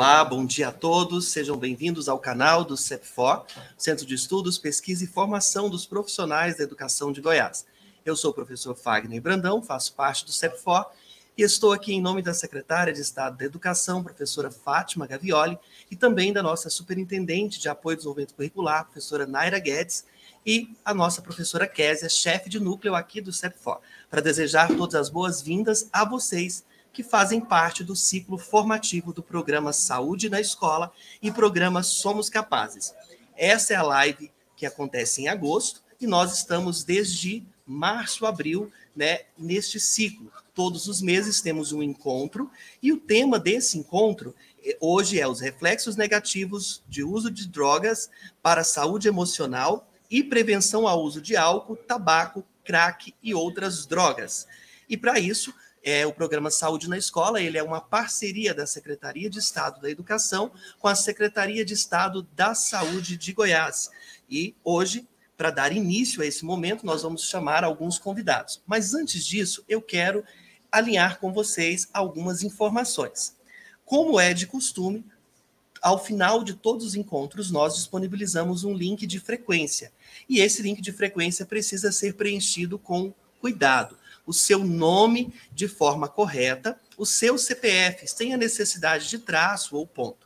Olá, bom dia a todos. Sejam bem-vindos ao canal do CEPFOR, Centro de Estudos, Pesquisa e Formação dos Profissionais da Educação de Goiás. Eu sou o professor Fagner Brandão, faço parte do CEPFOR e estou aqui em nome da secretária de Estado da Educação, professora Fátima Gavioli, e também da nossa superintendente de apoio ao desenvolvimento curricular, professora Naira Guedes, e a nossa professora Késia, chefe de núcleo aqui do CEPFOR, para desejar todas as boas-vindas a vocês que fazem parte do ciclo formativo do programa Saúde na Escola e programa Somos Capazes. Essa é a live que acontece em agosto e nós estamos desde março, abril, né, neste ciclo. Todos os meses temos um encontro e o tema desse encontro eh, hoje é os reflexos negativos de uso de drogas para a saúde emocional e prevenção ao uso de álcool, tabaco, crack e outras drogas. E para isso, é o programa Saúde na Escola, ele é uma parceria da Secretaria de Estado da Educação com a Secretaria de Estado da Saúde de Goiás. E hoje, para dar início a esse momento, nós vamos chamar alguns convidados. Mas antes disso, eu quero alinhar com vocês algumas informações. Como é de costume, ao final de todos os encontros, nós disponibilizamos um link de frequência. E esse link de frequência precisa ser preenchido com cuidado. O seu nome de forma correta, o seu CPF, sem a necessidade de traço ou ponto.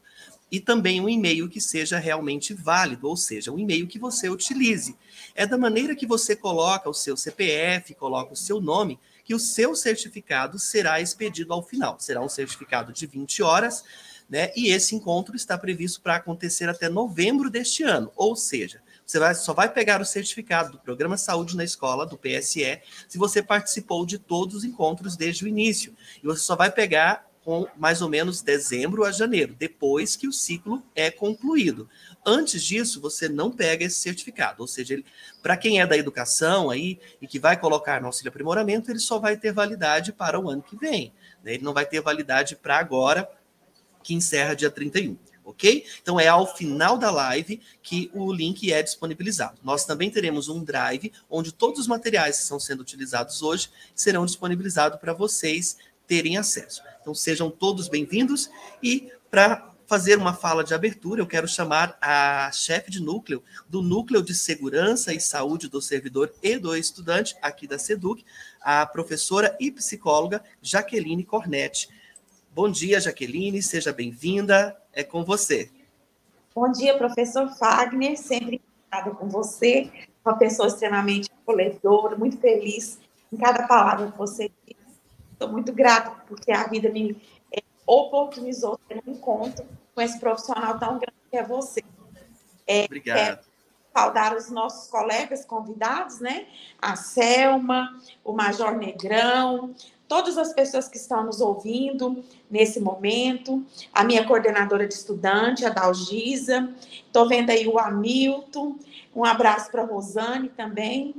E também um e-mail que seja realmente válido, ou seja, um e-mail que você utilize. É da maneira que você coloca o seu CPF, coloca o seu nome, que o seu certificado será expedido ao final. Será um certificado de 20 horas, né? E esse encontro está previsto para acontecer até novembro deste ano, ou seja, você vai, só vai pegar o certificado do Programa Saúde na Escola, do PSE, se você participou de todos os encontros desde o início. E você só vai pegar com mais ou menos dezembro a janeiro, depois que o ciclo é concluído. Antes disso, você não pega esse certificado, ou seja, para quem é da educação aí e que vai colocar no auxílio aprimoramento, ele só vai ter validade para o ano que vem. Né? Ele não vai ter validade para agora, que encerra dia 31 ok? Então é ao final da live que o link é disponibilizado. Nós também teremos um drive onde todos os materiais que estão sendo utilizados hoje serão disponibilizados para vocês terem acesso. Então sejam todos bem-vindos e para fazer uma fala de abertura, eu quero chamar a chefe de núcleo do Núcleo de Segurança e Saúde do Servidor e do Estudante aqui da SEDUC, a professora e psicóloga Jaqueline Cornetti. Bom dia, Jaqueline, seja bem-vinda. É com você. Bom dia, professor Fagner, sempre encantada com você, uma pessoa extremamente acolhedora, muito feliz em cada palavra que você diz. Estou muito grata porque a vida me é, oportunizou ter um encontro com esse profissional tão grande que é você. É, Obrigado. É, saudar os nossos colegas convidados, né? A Selma, o Major Negrão, todas as pessoas que estão nos ouvindo nesse momento, a minha coordenadora de estudante, a Dalgisa, estou vendo aí o Hamilton, um abraço para a Rosane também,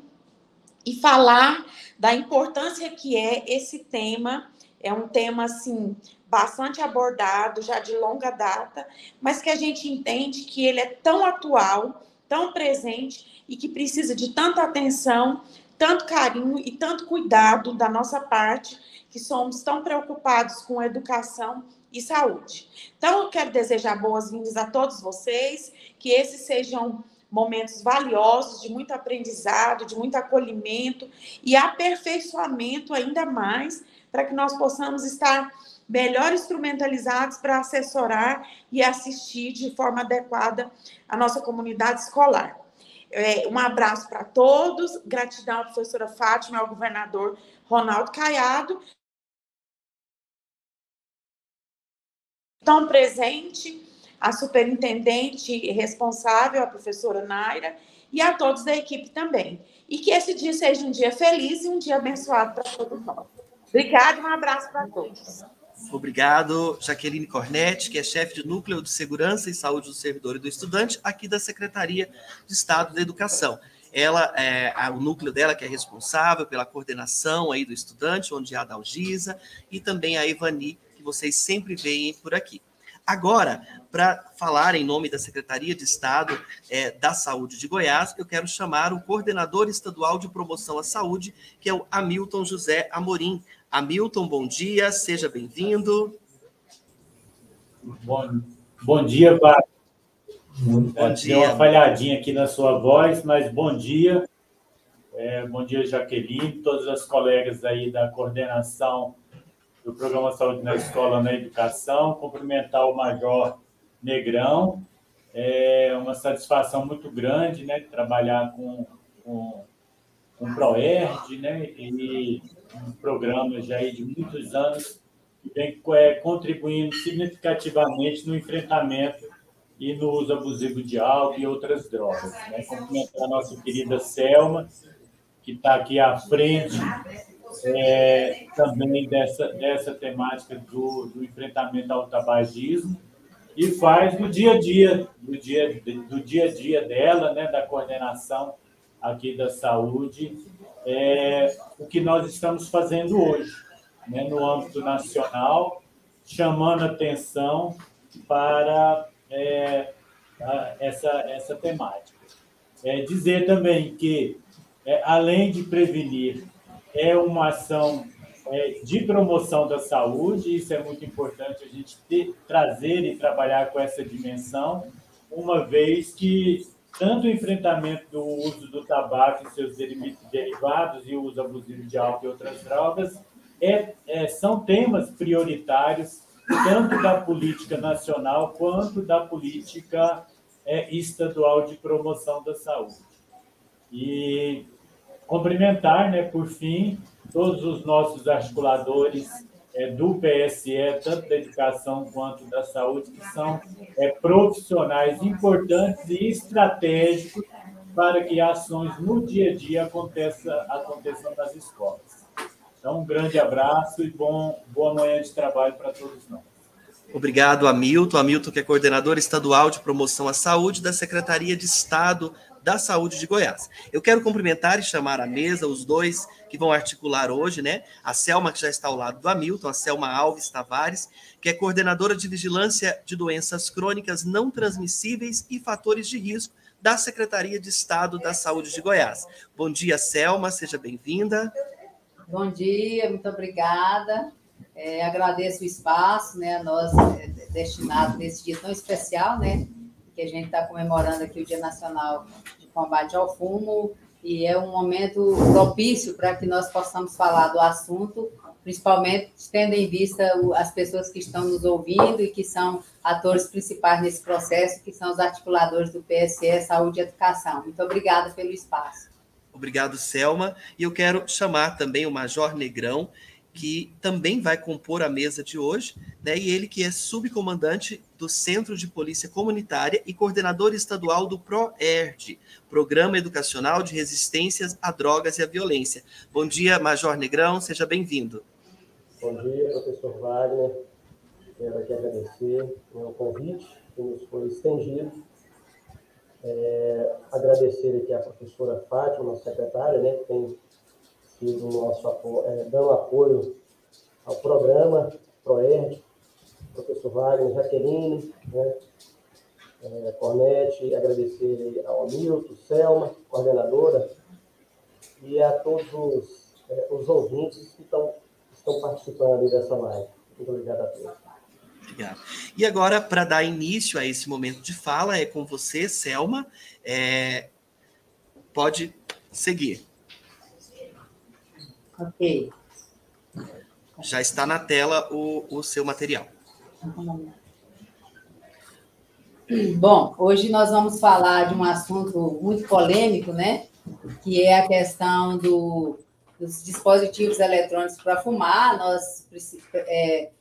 e falar da importância que é esse tema, é um tema, assim, bastante abordado, já de longa data, mas que a gente entende que ele é tão atual, tão presente e que precisa de tanta atenção tanto carinho e tanto cuidado da nossa parte, que somos tão preocupados com educação e saúde. Então, eu quero desejar boas-vindas a todos vocês, que esses sejam momentos valiosos, de muito aprendizado, de muito acolhimento e aperfeiçoamento ainda mais, para que nós possamos estar melhor instrumentalizados para assessorar e assistir de forma adequada a nossa comunidade escolar. É, um abraço para todos, gratidão à professora Fátima, ao governador Ronaldo Caiado. Tão presente, a superintendente responsável, a professora Naira, e a todos da equipe também. E que esse dia seja um dia feliz e um dia abençoado para todos nós. Obrigada um abraço para todos. Obrigado, Jaqueline Cornetti, que é chefe de Núcleo de Segurança e Saúde do Servidor e do Estudante, aqui da Secretaria de Estado da Educação. Ela, é, o núcleo dela que é responsável pela coordenação aí do estudante, onde há a Dalgisa, e também a Evani, que vocês sempre veem por aqui. Agora, para falar em nome da Secretaria de Estado é, da Saúde de Goiás, eu quero chamar o coordenador estadual de promoção à saúde, que é o Hamilton José Amorim. Hamilton, bom dia, seja bem-vindo. Bom, bom dia, Pai. Bom dia. Deu uma falhadinha aqui na sua voz, mas bom dia. É, bom dia, Jaqueline, todas as colegas aí da coordenação do Programa Saúde na Escola na Educação. Cumprimentar o Major Negrão. É uma satisfação muito grande né, trabalhar com, com, com o ProERD né, e programa já de muitos anos que vem é, contribuindo significativamente no enfrentamento e no uso abusivo de álcool e outras drogas. Né? Cumprimentar a nossa querida Selma, que está aqui à frente é, também dessa, dessa temática do, do enfrentamento ao tabagismo e faz no dia a dia, do dia, do dia a dia dela, né, da coordenação aqui da saúde, é, o que nós estamos fazendo hoje, né, no âmbito nacional, chamando atenção para é, essa, essa temática. É, dizer também que, é, além de prevenir, é uma ação é, de promoção da saúde, isso é muito importante a gente ter, trazer e trabalhar com essa dimensão, uma vez que tanto o enfrentamento do uso do tabaco e seus derivados e o uso abusivo de álcool e outras drogas é, é, são temas prioritários tanto da política nacional quanto da política é, estadual de promoção da saúde. E cumprimentar, né, por fim, todos os nossos articuladores é, do PSE, tanto da educação quanto da saúde, que são é, profissionais importantes e estratégicos para que ações no dia a dia aconteçam, aconteçam nas escolas. Então, um grande abraço e bom, boa manhã de trabalho para todos nós. Obrigado, Hamilton. Hamilton, que é coordenador estadual de promoção à saúde da Secretaria de Estado da Saúde de Goiás. Eu quero cumprimentar e chamar à mesa os dois que vão articular hoje, né? A Selma, que já está ao lado do Hamilton, a Selma Alves Tavares, que é coordenadora de vigilância de doenças crônicas não transmissíveis e fatores de risco da Secretaria de Estado da Saúde de Goiás. Bom dia, Selma, seja bem-vinda. Bom dia, muito obrigada. É, agradeço o espaço, né, nós é, destinado nesse dia tão especial, né, que a gente está comemorando aqui o Dia Nacional Combate ao Fumo, e é um momento propício para que nós possamos falar do assunto, principalmente tendo em vista as pessoas que estão nos ouvindo e que são atores principais nesse processo, que são os articuladores do PSE Saúde e Educação. Muito obrigada pelo espaço. Obrigado, Selma. E eu quero chamar também o Major Negrão, que também vai compor a mesa de hoje, né? E ele que é subcomandante do Centro de Polícia Comunitária e coordenador estadual do PROERD, Programa Educacional de Resistências a Drogas e à Violência. Bom dia, Major Negrão, seja bem-vindo. Bom dia, professor Wagner. Quero aqui agradecer o convite que nos foi estendido é, agradecer aqui a professora Fátima, nossa secretária, né, que tem sido nosso apoio, é, dando apoio ao programa ProERD, professor Wagner, Jaqueline, né, é, Cornete, agradecer ao Milton, Selma, coordenadora, e a todos os, é, os ouvintes que estão, estão participando dessa live. Muito obrigado a todos. Obrigado. E agora, para dar início a esse momento de fala, é com você, Selma. É... Pode seguir. Ok. Já está na tela o, o seu material. Bom, hoje nós vamos falar de um assunto muito polêmico, né? Que é a questão do, dos dispositivos eletrônicos para fumar. Nós é,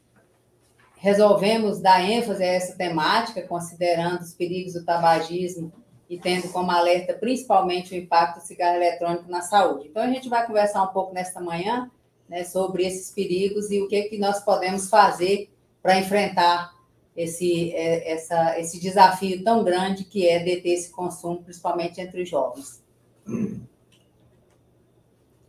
resolvemos dar ênfase a essa temática, considerando os perigos do tabagismo e tendo como alerta principalmente o impacto do cigarro eletrônico na saúde. Então, a gente vai conversar um pouco nesta manhã né, sobre esses perigos e o que, que nós podemos fazer para enfrentar esse, é, essa, esse desafio tão grande que é deter esse consumo, principalmente entre os jovens.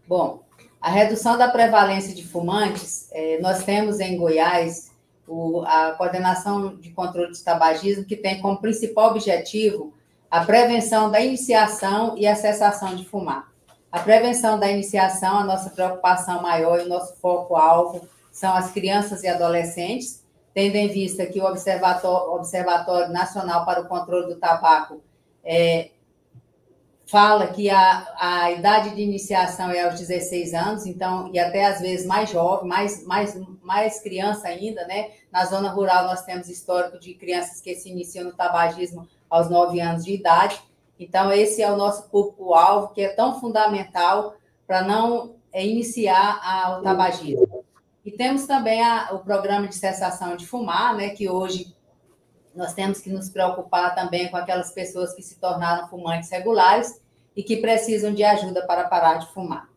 Bom, a redução da prevalência de fumantes, é, nós temos em Goiás o, a coordenação de controle de tabagismo, que tem como principal objetivo a prevenção da iniciação e a cessação de fumar. A prevenção da iniciação, a nossa preocupação maior e o nosso foco-alvo são as crianças e adolescentes, tendo em vista que o Observatório, Nacional para o Controle do Tabaco é, fala que a, a idade de iniciação é aos 16 anos, então, e até às vezes mais jovem, mais, mais, mais criança ainda, né? Na zona rural nós temos histórico de crianças que se iniciam no tabagismo aos 9 anos de idade. Então, esse é o nosso público-alvo, que é tão fundamental para não é, iniciar a, o tabagismo. E temos também a, o programa de cessação de fumar, né? Que hoje nós temos que nos preocupar também com aquelas pessoas que se tornaram fumantes regulares e que precisam de ajuda para parar de fumar.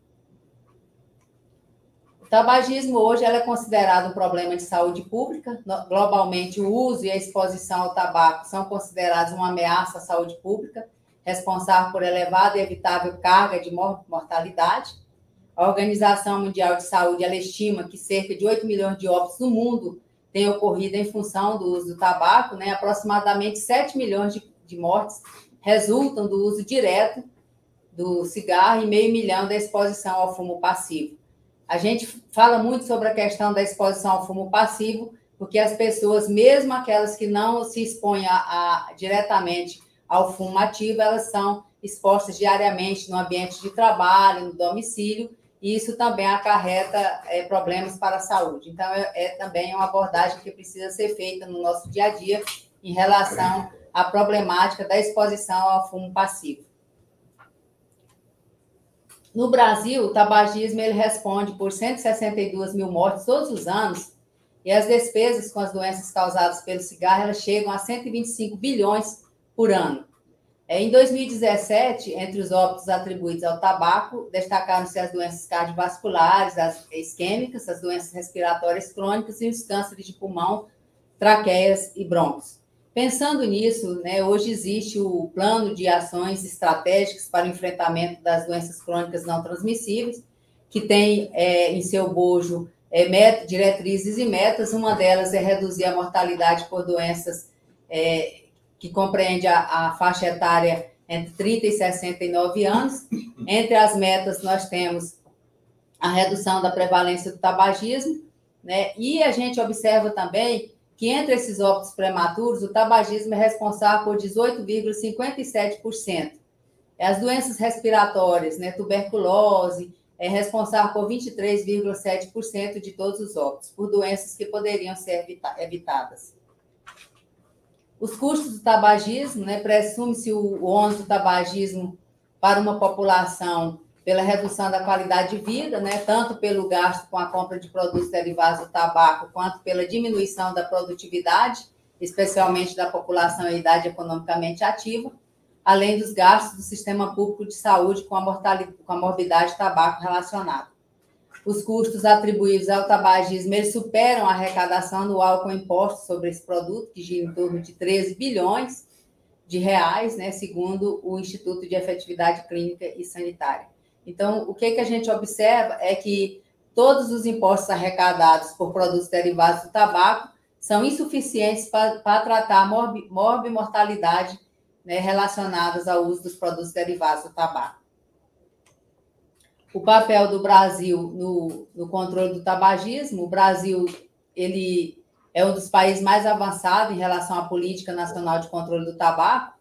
Tabagismo hoje é considerado um problema de saúde pública. Globalmente, o uso e a exposição ao tabaco são considerados uma ameaça à saúde pública, responsável por elevada e evitável carga de mortalidade. A Organização Mundial de Saúde estima que cerca de 8 milhões de óbitos no mundo tem ocorrido em função do uso do tabaco, né? aproximadamente 7 milhões de, de mortes resultam do uso direto do cigarro e meio milhão da exposição ao fumo passivo. A gente fala muito sobre a questão da exposição ao fumo passivo, porque as pessoas, mesmo aquelas que não se expõem a, a, diretamente ao fumo ativo, elas são expostas diariamente no ambiente de trabalho, no domicílio, e isso também acarreta é, problemas para a saúde. Então, é, é, também uma abordagem que precisa ser feita no nosso dia a dia em relação à problemática da exposição ao fumo passivo. No Brasil, o tabagismo ele responde por 162 mil mortes todos os anos, e as despesas com as doenças causadas pelo cigarro elas chegam a 125 bilhões por ano. É, em 2017, entre os óbitos atribuídos ao tabaco, destacaram-se as doenças cardiovasculares, as isquêmicas, as doenças respiratórias crônicas e os cânceres de pulmão, traqueias e brônquios. Pensando nisso, né, hoje existe o plano de ações estratégicas para o enfrentamento das doenças crônicas não transmissíveis, que tem é, em seu bojo é, diretrizes e metas. Uma delas é reduzir a mortalidade por doenças é, que compreende a, a faixa etária entre 30 e 69 anos. Entre as metas, nós temos a redução da prevalência do tabagismo, né? E a gente observa também que entre esses óbitos prematuros, o tabagismo é responsável por 18,57%. As doenças respiratórias, né, tuberculose, é responsável por 23,7% de todos os óbitos, por doenças que poderiam ser evitadas. Os custos do tabagismo, né, presume-se o ônus do tabagismo para uma população pela redução da qualidade de vida, né, tanto pelo gasto com a compra de produtos derivados do tabaco, quanto pela diminuição da produtividade, especialmente da população em idade economicamente ativa, além dos gastos do sistema público de saúde com a, mortalidade, com a morbidade tabaco relacionada. Os custos atribuídos ao tabagismo superam a arrecadação anual com impostos sobre esse produto, que gira em torno de 13 bilhões de reais, né, segundo o Instituto de Efetividade Clínica e Sanitária. Então, o que, que a gente observa é que todos os impostos arrecadados por produtos derivados do tabaco são insuficientes para, tratar a morbimortalidade né, relacionadas ao uso dos produtos derivados do tabaco o papel do Brasil no, no controle do tabagismo. O Brasil ele é um dos países mais avançados em relação à política nacional de controle do tabaco,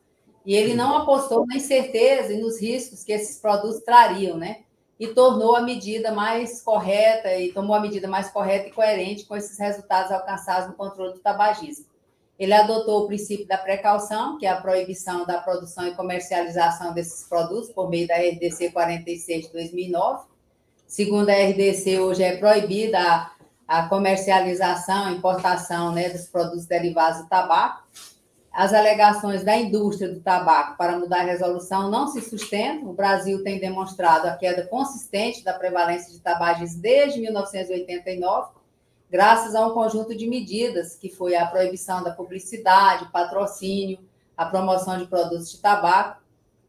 e ele não apostou na incerteza e nos riscos que esses produtos trariam, né? E tornou a medida mais correta e tomou a medida mais correta e coerente com esses resultados alcançados no controle do tabagismo. Ele adotou o princípio da precaução, que é a proibição da produção e comercialização desses produtos por meio da RDC 46 de 2009. Segundo a RDC, hoje é proibida a, a comercialização, importação né, dos produtos derivados do tabaco. As alegações da indústria do tabaco para mudar a resolução não se sustentam. O Brasil tem demonstrado a queda consistente da prevalência de tabagismo desde 1989 graças a um conjunto de medidas, que foi a proibição da publicidade, patrocínio, a promoção de produtos de tabaco,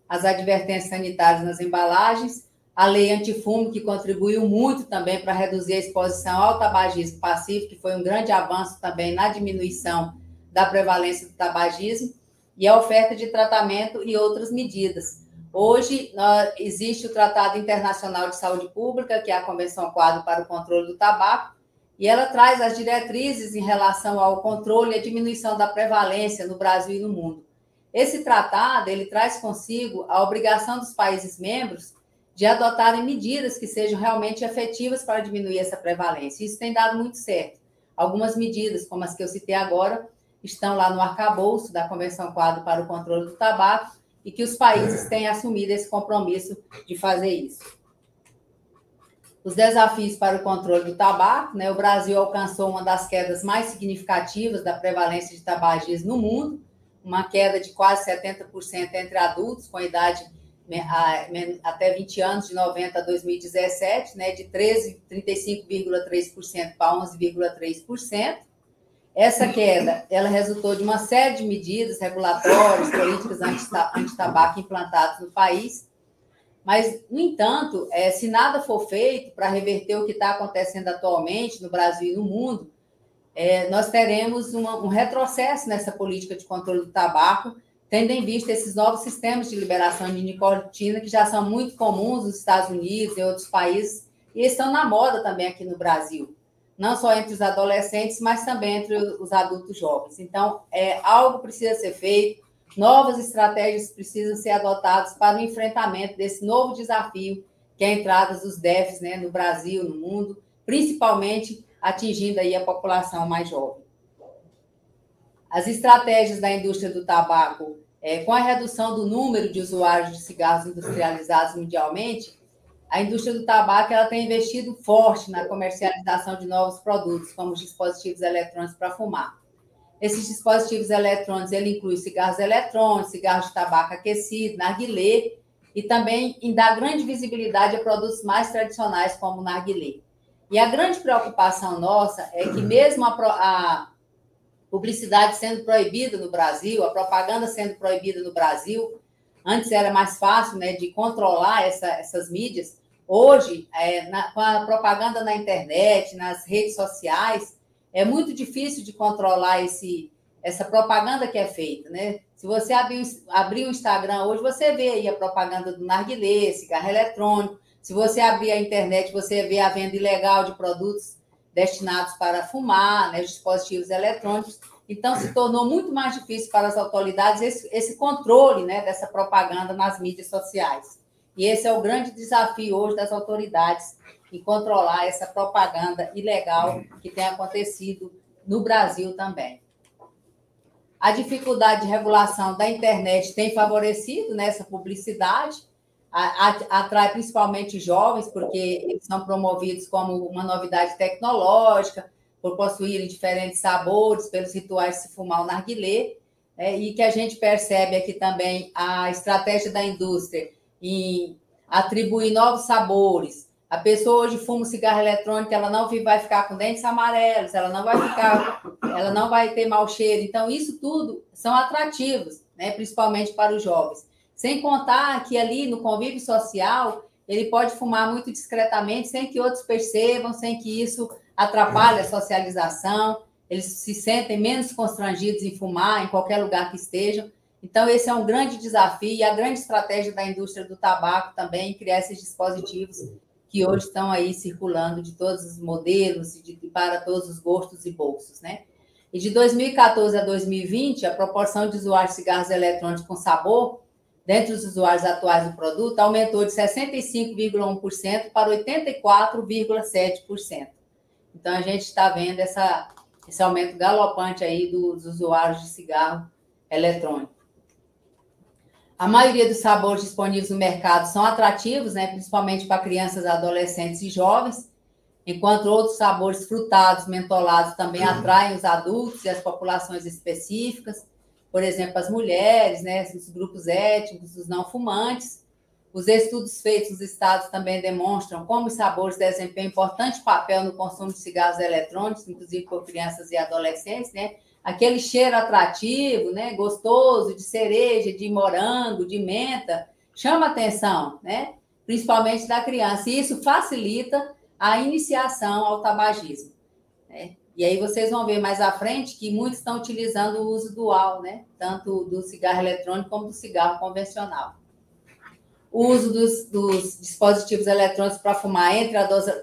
as advertências sanitárias nas embalagens, a lei antifumo, que contribuiu muito também para reduzir a exposição ao tabagismo passivo, que foi um grande avanço também na diminuição da prevalência do tabagismo, e a oferta de tratamento e outras medidas. Hoje, existe o Tratado Internacional de Saúde Pública, que é a Convenção Quadro para o Controle do Tabaco, e ela traz as diretrizes em relação ao controle e a diminuição da prevalência no Brasil e no mundo. Esse tratado, ele traz consigo a obrigação dos países membros de adotarem medidas que sejam realmente efetivas para diminuir essa prevalência. Isso tem dado muito certo. Algumas medidas, como as que eu citei agora, estão lá no arcabouço da Convenção Quadro para o Controle do Tabaco e que os países têm assumido esse compromisso de fazer isso os desafios para o controle do tabaco. Né? O Brasil alcançou uma das quedas mais significativas da prevalência de tabagismo no mundo, uma queda de quase 70% entre adultos com idade até 20 anos, de 90 a 2017, né, de 35,3% para 11,3%. Essa queda, ela resultou de uma série de medidas regulatórias, políticas anti-tabaco implantadas no país, mas, no entanto, é, se nada for feito para reverter o que está acontecendo atualmente no Brasil e no mundo, é, nós teremos uma, um retrocesso nessa política de controle do tabaco, tendo em vista esses novos sistemas de liberação de nicotina, que já são muito comuns nos Estados Unidos e outros países, e estão na moda também aqui no Brasil, não só entre os adolescentes, mas também entre os adultos jovens. Então, é, algo precisa ser feito, Novas estratégias precisam ser adotadas para o enfrentamento desse novo desafio, que é a entrada dos DEFs né, no Brasil, no mundo, principalmente atingindo aí a população mais jovem. As estratégias da indústria do tabaco, é, com a redução do número de usuários de cigarros industrializados mundialmente, a indústria do tabaco ela tem investido forte na comercialização de novos produtos, como os dispositivos eletrônicos para fumar. Esses dispositivos eletrônicos, ele inclui cigarros eletrônicos, cigarros de tabaco aquecido, narguilé, e também dá grande visibilidade a produtos mais tradicionais, como o narguilé. E a grande preocupação nossa é que mesmo a, a publicidade sendo proibida no Brasil, a propaganda sendo proibida no Brasil, antes era mais fácil né, de controlar essa, essas mídias, hoje, é, na, com a propaganda na internet, nas redes sociais, é muito difícil de controlar esse, essa propaganda que é feita, né? Se você abrir, abrir o Instagram hoje, você vê aí a propaganda do narguilé, cigarro eletrônico. Se você abrir a internet, você vê a venda ilegal de produtos destinados para fumar, né, dispositivos eletrônicos. Então, se tornou muito mais difícil para as autoridades esse, esse controle né, dessa propaganda nas mídias sociais. E esse é o grande desafio hoje das autoridades e controlar essa propaganda ilegal que tem acontecido no Brasil também. A dificuldade de regulação da internet tem favorecido nessa publicidade, atrai principalmente jovens, porque eles são promovidos como uma novidade tecnológica, por possuírem diferentes sabores, pelos rituais de se fumar o narguilé, é, e que a gente percebe aqui também a estratégia da indústria em atribuir novos sabores, a pessoa hoje fuma um cigarro eletrônico, ela não vai ficar com dentes amarelos, ela não vai ficar, ela não vai ter mau cheiro. Então, isso tudo são atrativos, né? principalmente para os jovens. Sem contar que ali no convívio social, ele pode fumar muito discretamente, sem que outros percebam, sem que isso atrapalhe a socialização. Eles se sentem menos constrangidos em fumar em qualquer lugar que estejam. Então, esse é um grande desafio e a grande estratégia da indústria do tabaco também, criar esses dispositivos que hoje estão aí circulando de todos os modelos e de, para todos os gostos e bolsos, né? E de 2014 a 2020, a proporção de usuários de cigarros eletrônicos com sabor, dentre os usuários atuais do produto, aumentou de 65,1% para 84,7%. Então, a gente está vendo essa, esse aumento galopante aí dos usuários de cigarro eletrônico. A maioria dos sabores disponíveis no mercado são atrativos, né, principalmente para crianças, adolescentes e jovens, enquanto outros sabores frutados, mentolados também uhum. atraem os adultos e as populações específicas, por exemplo, as mulheres, né, os grupos étnicos, os não fumantes. Os estudos feitos nos estados também demonstram como os sabores desempenham importante papel no consumo de cigarros eletrônicos, inclusive por crianças e adolescentes, né? Aquele cheiro atrativo, né, gostoso de cereja, de morango, de menta, chama atenção, né, principalmente da criança. E isso facilita a iniciação ao tabagismo. Né? E aí vocês vão ver mais à frente que muitos estão utilizando o uso dual, né, tanto do cigarro eletrônico como do cigarro convencional. O uso dos, dos dispositivos eletrônicos para fumar entre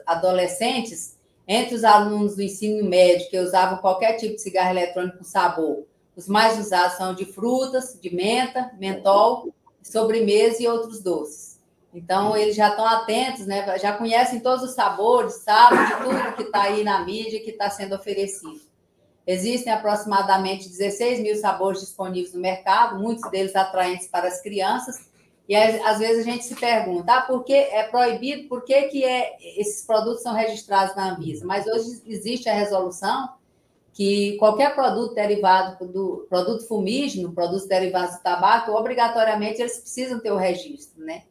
adolescentes entre os alunos do ensino médio que usavam qualquer tipo de cigarro eletrônico com sabor, os mais usados são de frutas, de menta, mentol, sobremesa e outros doces. Então, eles já estão atentos, né? já conhecem todos os sabores, sabem de tudo que está aí na mídia que está sendo oferecido. Existem aproximadamente 16 mil sabores disponíveis no mercado, muitos deles atraentes para as crianças. E às vezes a gente se pergunta, ah, por que é proibido, por que, que é, esses produtos são registrados na Anvisa? Mas hoje existe a resolução que qualquer produto derivado do produto fumígeno, produtos derivados do tabaco, obrigatoriamente eles precisam ter o registro, né?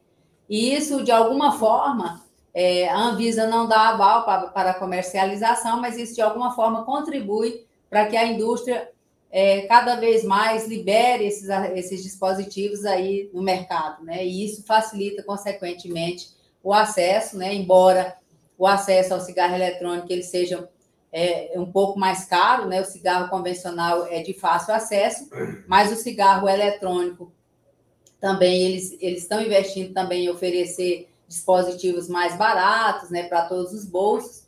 E isso, de alguma forma, é, a Anvisa não dá aval para, para a comercialização, mas isso, de alguma forma, contribui para que a indústria é, cada vez mais libere esses, esses dispositivos aí no mercado, né? E isso facilita, consequentemente, o acesso, né? Embora o acesso ao cigarro eletrônico ele seja é, um pouco mais caro, né? O cigarro convencional é de fácil acesso, mas o cigarro eletrônico também eles, eles estão investindo também em oferecer dispositivos mais baratos, né, para todos os bolsos.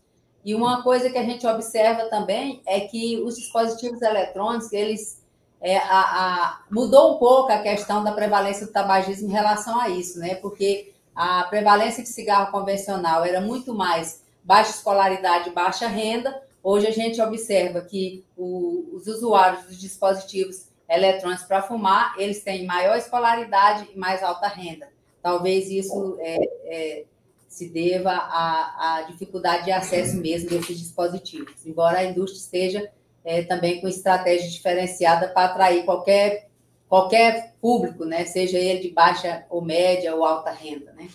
E uma coisa que a gente observa também é que os dispositivos eletrônicos, eles é, a, a, mudou um pouco a questão da prevalência do tabagismo em relação a isso, né? Porque a prevalência de cigarro convencional era muito mais baixa escolaridade, baixa renda. Hoje a gente observa que o, os usuários dos dispositivos eletrônicos para fumar, eles têm maior escolaridade e mais alta renda. Talvez isso é, é se deva à, à, dificuldade de acesso mesmo desses dispositivos, embora a indústria esteja é, também com estratégia diferenciada para atrair qualquer, qualquer público, né, seja ele de baixa ou média ou alta renda. Né.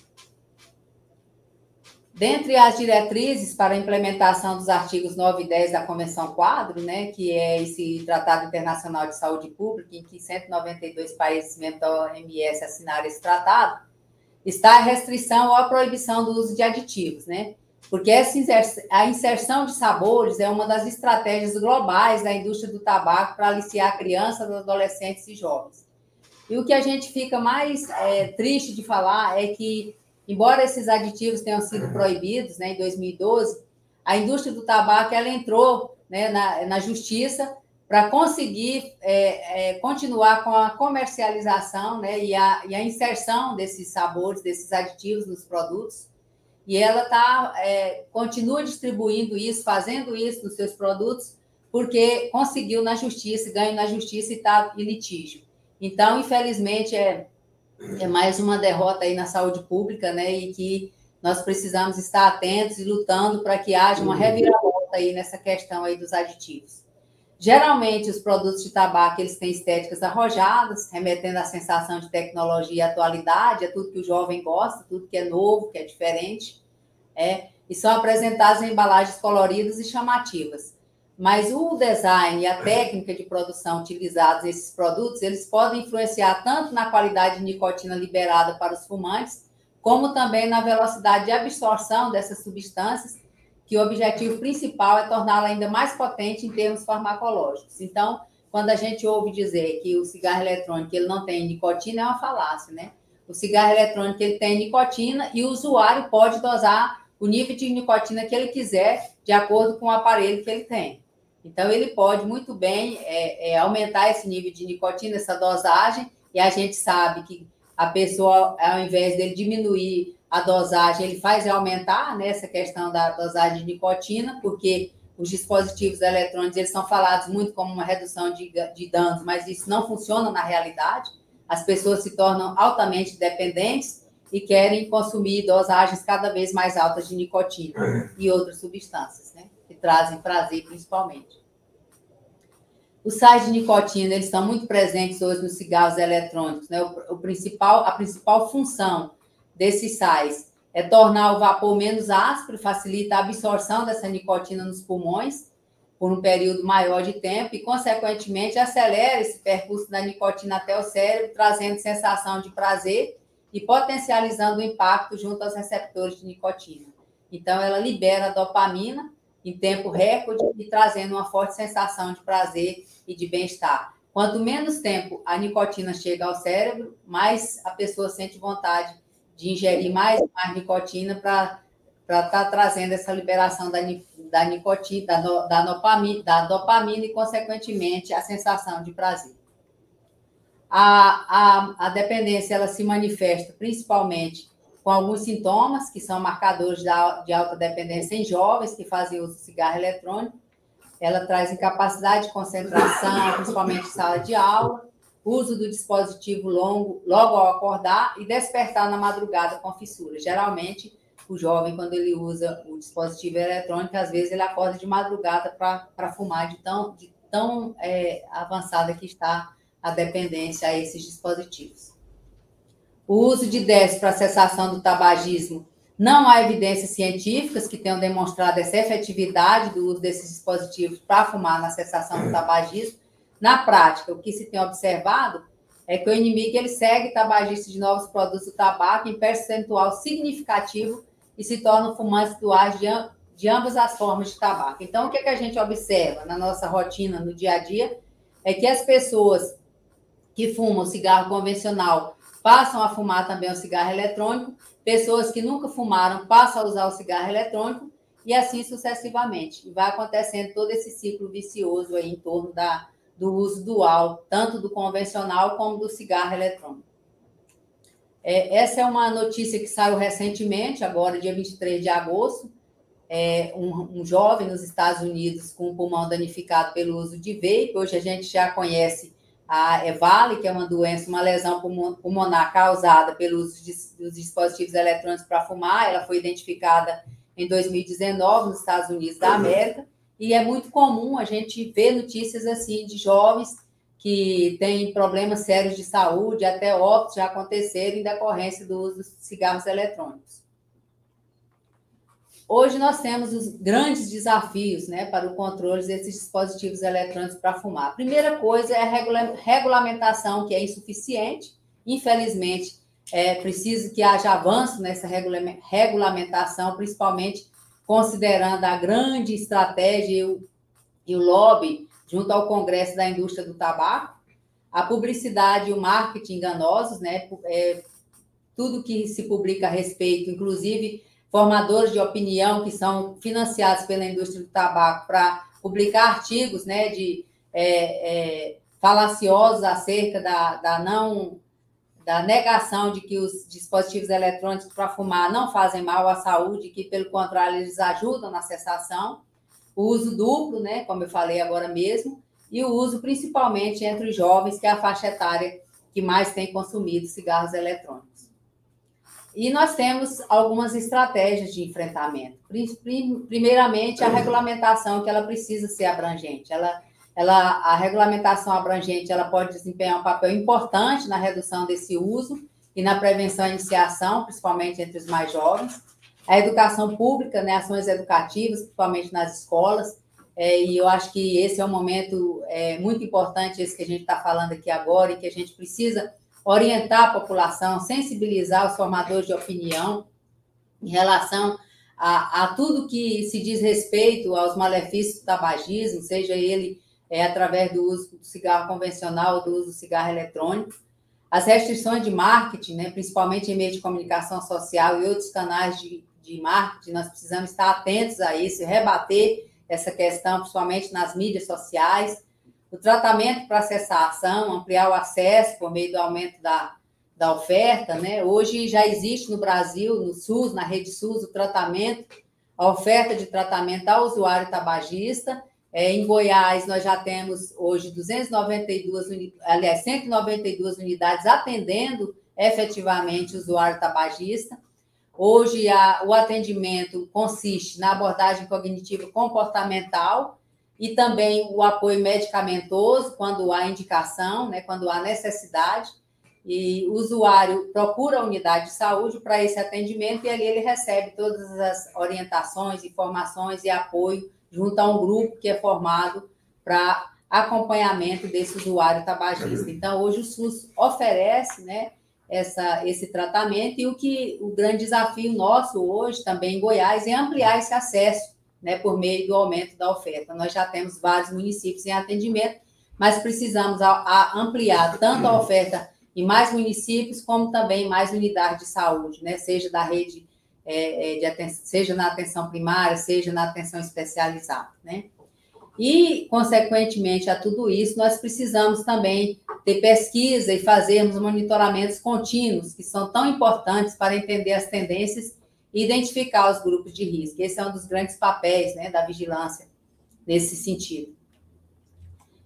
Dentre as diretrizes para a implementação dos artigos 9 e 10 da Convenção Quadro, né, que é esse Tratado Internacional de Saúde Pública, em que 192 países membros da OMS assinaram esse tratado, está a restrição ou a proibição do uso de aditivos, né? Porque essa a inserção de sabores é uma das estratégias globais da indústria do tabaco para aliciar crianças, adolescentes e jovens. E o que a gente fica mais é, triste de falar é que, embora esses aditivos tenham sido proibidos né, em 2012, a indústria do tabaco ela entrou né, na, na justiça para conseguir é, é, continuar com a comercialização né, e, a, e, a, inserção desses sabores, desses aditivos nos produtos. E ela tá, é, continua distribuindo isso, fazendo isso nos seus produtos, porque conseguiu na justiça, ganho na justiça e está em litígio. Então, infelizmente, é, é mais uma derrota aí na saúde pública, né? E que nós precisamos estar atentos e lutando para que haja uma reviravolta aí nessa questão aí dos aditivos. Geralmente, os produtos de tabaco eles têm estéticas arrojadas, remetendo à sensação de tecnologia e atualidade, é tudo que o jovem gosta, tudo que é novo, que é diferente, é, e são apresentados em embalagens coloridas e chamativas. Mas o design e a técnica de produção utilizados nesses produtos, eles podem influenciar tanto na qualidade de nicotina liberada para os fumantes, como também na velocidade de absorção dessas substâncias que o objetivo principal é torná-la ainda mais potente em termos farmacológicos. Então, quando a gente ouve dizer que o cigarro eletrônico ele não tem nicotina, é uma falácia, né? O cigarro eletrônico ele tem nicotina e o usuário pode dosar o nível de nicotina que ele quiser, de acordo com o aparelho que ele tem. Então, ele pode muito bem é, é, aumentar esse nível de nicotina, essa dosagem, e a gente sabe que a pessoa, ao invés dele diminuir a dosagem, ele faz aumentar né, essa questão da dosagem de nicotina, porque os dispositivos eletrônicos eles são falados muito como uma redução de, de danos, mas isso não funciona na realidade. As pessoas se tornam altamente dependentes e querem consumir dosagens cada vez mais altas de nicotina e outras substâncias, né, que trazem prazer principalmente. Os sais de nicotina eles estão muito presentes hoje nos cigarros eletrônicos. Né? O, o principal, a principal função desses sais é tornar o vapor menos áspero, facilita a absorção dessa nicotina nos pulmões por um período maior de tempo e, consequentemente, acelera esse percurso da nicotina até o cérebro, trazendo sensação de prazer e potencializando o impacto junto aos receptores de nicotina. Então, ela libera a dopamina em tempo recorde e trazendo uma forte sensação de prazer e de bem-estar. Quanto menos tempo a nicotina chega ao cérebro, mais a pessoa sente vontade de ingerir mais, mais nicotina para estar tá trazendo essa liberação da, da nicotina, da, da, dopamina, da dopamina e, consequentemente, a sensação de prazer. A, a, a dependência ela se manifesta principalmente com alguns sintomas, que são marcadores de alta dependência em jovens que fazem uso de cigarro eletrônico. Ela traz incapacidade de concentração, principalmente em sala de aula, uso do dispositivo longo logo ao acordar e despertar na madrugada com fissura. Geralmente, o jovem, quando ele usa o dispositivo eletrônico, às vezes ele acorda de madrugada para fumar, de tão, de tão é, avançada que está a dependência a esses dispositivos. O uso de DES para cessação do tabagismo, não há evidências científicas que tenham demonstrado essa efetividade do uso desses dispositivos para fumar na cessação do tabagismo. Na prática, o que se tem observado é que o inimigo ele segue tabagista de novos produtos do tabaco em percentual significativo e se tornam fumantes duais de, de ambas as formas de tabaco. Então, o que, é que a gente observa na nossa rotina, no dia a dia, é que as pessoas que fumam cigarro convencional passam a fumar também o cigarro eletrônico, pessoas que nunca fumaram passam a usar o cigarro eletrônico e assim sucessivamente. E vai acontecendo todo esse ciclo vicioso aí em torno da, do uso dual, tanto do convencional como do cigarro eletrônico. É, essa é uma notícia que saiu recentemente, agora, dia 23 de agosto. É, um, um, jovem nos Estados Unidos com o pulmão danificado pelo uso de vape. Hoje a gente já conhece a EVALE, que é uma doença, uma lesão pulmonar causada pelo uso de, dos dispositivos eletrônicos para fumar. Ela foi identificada em 2019 nos Estados Unidos da América. E é muito comum a gente ver notícias assim de jovens que têm problemas sérios de saúde, até óbitos já aconteceram em decorrência do uso de cigarros eletrônicos. Hoje nós temos os grandes desafios né, para o controle desses dispositivos eletrônicos para fumar. A primeira coisa é a regulamentação, que é insuficiente. Infelizmente, é preciso que haja avanço nessa regulamentação, principalmente considerando a grande estratégia e o, e o lobby junto ao Congresso da Indústria do Tabaco, a publicidade e o marketing enganosos, né? É, tudo que se publica a respeito, inclusive formadores de opinião que são financiados pela indústria do tabaco para publicar artigos né, de é, é, falaciosos acerca da, da não da negação de que os dispositivos eletrônicos para fumar não fazem mal à saúde, que pelo contrário eles ajudam na cessação, o uso duplo, né, como eu falei agora mesmo, e o uso principalmente entre os jovens, que é a faixa etária que mais tem consumido cigarros eletrônicos. E nós temos algumas estratégias de enfrentamento. Primeiramente, a regulamentação, que ela precisa ser abrangente. Ela, ela, a regulamentação abrangente ela pode desempenhar um papel importante na redução desse uso e na prevenção e iniciação, principalmente entre os mais jovens. A educação pública, né, ações educativas, principalmente nas escolas, é, e eu acho que esse é um momento é, muito importante, esse que a gente está falando aqui agora, e que a gente precisa orientar a população, sensibilizar os formadores de opinião em relação a, a tudo que se diz respeito aos malefícios do tabagismo, seja ele é, através do uso do cigarro convencional do uso do cigarro eletrônico. As restrições de marketing, né, principalmente em meio de comunicação social e outros canais de, de marketing, nós precisamos estar atentos a isso, rebater essa questão, principalmente nas mídias sociais o tratamento para acessar a ação, ampliar o acesso por meio do aumento da, da oferta, né? Hoje já existe no Brasil, no SUS, na rede SUS, o tratamento, a oferta de tratamento ao usuário tabagista. É, em Goiás, nós já temos hoje 292, aliás, 192 unidades atendendo efetivamente o usuário tabagista. Hoje, a, o atendimento consiste na abordagem cognitiva comportamental, e também o apoio medicamentoso, quando há indicação, né, quando há necessidade, e o usuário procura a unidade de saúde para esse atendimento e ali ele recebe todas as orientações, informações e apoio junto a um grupo que é formado para acompanhamento desse usuário tabagista. Então, hoje o SUS oferece, né, essa, esse tratamento e o que o grande desafio nosso hoje também em Goiás é ampliar esse acesso né, por meio do aumento da oferta. Nós já temos vários municípios em atendimento, mas precisamos a, a ampliar tanto a oferta em mais municípios, como também mais unidades de saúde, né, seja da rede é, é de seja na atenção primária, seja na atenção especializada, né? E, consequentemente a tudo isso, nós precisamos também ter pesquisa e fazermos monitoramentos contínuos, que são tão importantes para entender as tendências e identificar os grupos de risco. Esse é um dos grandes papéis né, da vigilância nesse sentido.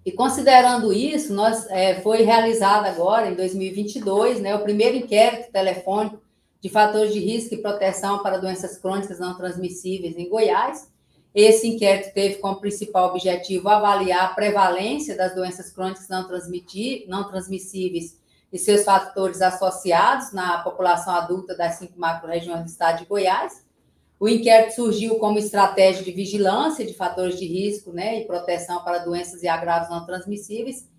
E considerando isso, nós, é, foi realizado agora, em 2022, né, o primeiro inquérito telefônico de fatores de risco e proteção para doenças crônicas não transmissíveis em Goiás, esse inquérito teve como principal objetivo avaliar a prevalência das doenças crônicas não, não transmissíveis e seus fatores associados na população adulta das cinco macro-regiões do estado de Goiás. O inquérito surgiu como estratégia de vigilância de fatores de risco né, e proteção para doenças e agravos não transmissíveis.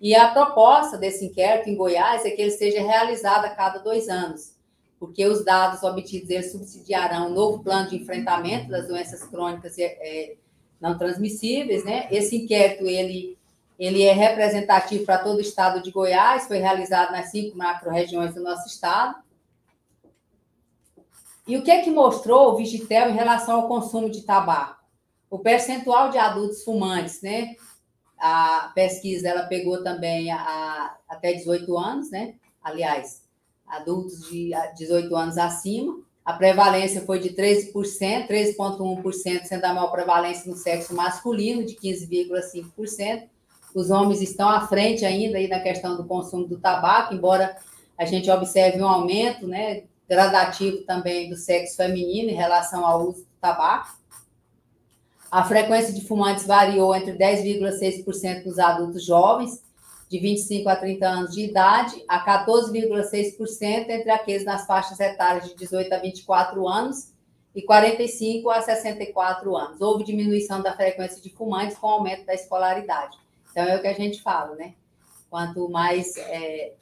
E a proposta desse inquérito em Goiás é que ele seja realizado a cada dois anos porque os dados obtidos eles subsidiarão um novo plano de enfrentamento das doenças crônicas é, não transmissíveis, né? Esse inquérito ele ele é representativo para todo o estado de Goiás, foi realizado nas cinco macro-regiões do nosso estado. E o que é que mostrou o Vigitel em relação ao consumo de tabaco? O percentual de adultos fumantes, né? A pesquisa ela pegou também a, a, até 18 anos, né? Aliás, adultos de 18 anos acima. A prevalência foi de 13%, 13,1%, sendo a maior prevalência no sexo masculino, de 15,5%. Os homens estão à frente ainda aí na questão do consumo do tabaco, embora a gente observe um aumento né, gradativo também do sexo feminino em relação ao uso do tabaco. A frequência de fumantes variou entre 10,6% nos adultos jovens de 25 a 30 anos de idade, a 14,6% entre aqueles nas faixas etárias de 18 a 24 anos e 45 a 64 anos. Houve diminuição da frequência de fumantes com aumento da escolaridade. Então é o que a gente fala, né? Quanto mais é,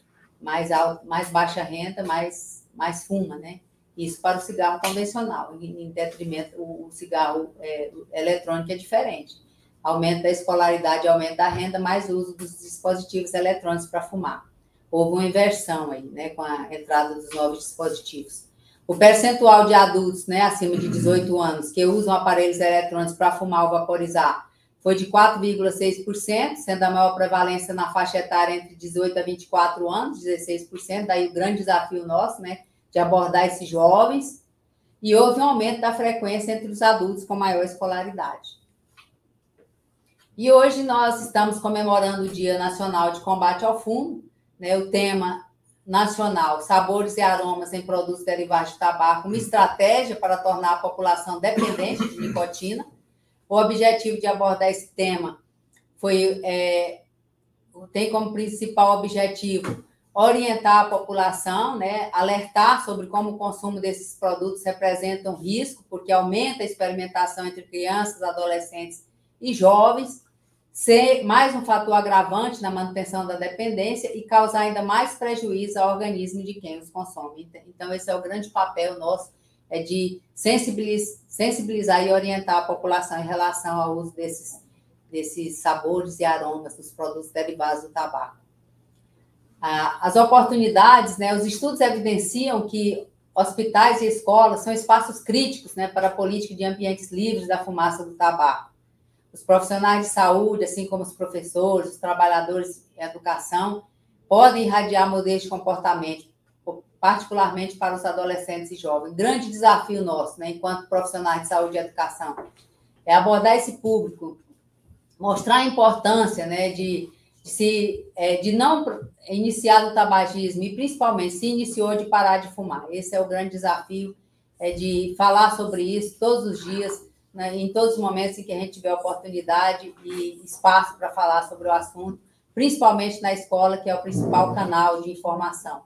mais alto, mais baixa renda, mais mais fuma, né? Isso para o cigarro convencional, em detrimento o cigarro é, eletrônico é diferente aumento da escolaridade, aumento da renda, mais uso dos dispositivos eletrônicos para fumar. Houve uma inversão aí, né, com a entrada dos novos dispositivos. O percentual de adultos, né, acima de 18 anos, que usam aparelhos eletrônicos para fumar ou vaporizar, foi de 4,6%, sendo a maior prevalência na faixa etária entre 18 a 24 anos, 16%, daí o grande desafio nosso, né, de abordar esses jovens. E houve um aumento da frequência entre os adultos com maior escolaridade. E hoje nós estamos comemorando o Dia Nacional de Combate ao Fumo, né? O tema nacional, sabores e aromas em produtos derivados de tabaco, uma estratégia para tornar a população dependente de nicotina. O objetivo de abordar esse tema foi é, tem como principal objetivo orientar a população, né, alertar sobre como o consumo desses produtos representa um risco, porque aumenta a experimentação entre crianças, adolescentes e jovens, ser mais um fator agravante na manutenção da dependência e causar ainda mais prejuízo ao organismo de quem os consome. Então, esse é o grande papel nosso, é de sensibilizar, e orientar a população em relação ao uso desses, desses sabores e aromas dos produtos derivados do tabaco. As oportunidades, né, os estudos evidenciam que hospitais e escolas são espaços críticos né, para a política de ambientes livres da fumaça do tabaco. Os profissionais de saúde, assim como os professores, os trabalhadores em educação, podem irradiar modelos de comportamento, particularmente para os adolescentes e jovens. Grande desafio nosso, né, enquanto profissionais de saúde e educação, é abordar esse público, mostrar a importância né, de, de, se, é, de não iniciar no tabagismo e, principalmente, se iniciou de parar de fumar. Esse é o grande desafio, é de falar sobre isso todos os dias, né, em todos os momentos em que a gente tiver oportunidade e espaço para falar sobre o assunto, principalmente na escola, que é o principal canal de informação.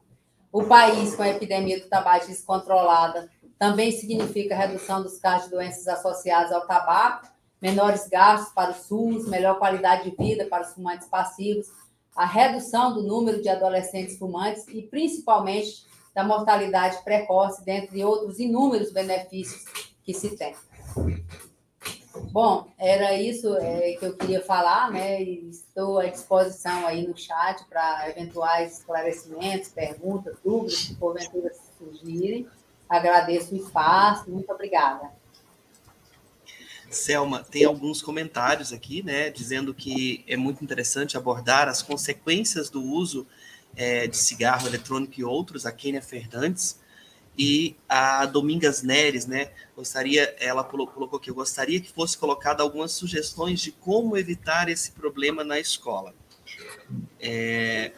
O país com a epidemia do tabagismo controlada também significa redução dos casos de doenças associadas ao tabaco, menores gastos para o SUS, melhor qualidade de vida para os fumantes passivos, a redução do número de adolescentes fumantes e, principalmente, da mortalidade precoce, dentre outros inúmeros benefícios que se tem. Bom, era isso é, que eu queria falar, né? Estou à disposição aí no chat para eventuais esclarecimentos, perguntas, dúvidas, que porventura surgirem. Agradeço o espaço, muito obrigada. Selma, tem alguns comentários aqui, né, dizendo que é muito interessante abordar as consequências do uso é, de cigarro eletrônico e outros, a Kênia Fernandes, e a Domingas Neres, né, gostaria, ela colocou que eu gostaria que fosse colocada algumas sugestões de como evitar esse problema na escola. É,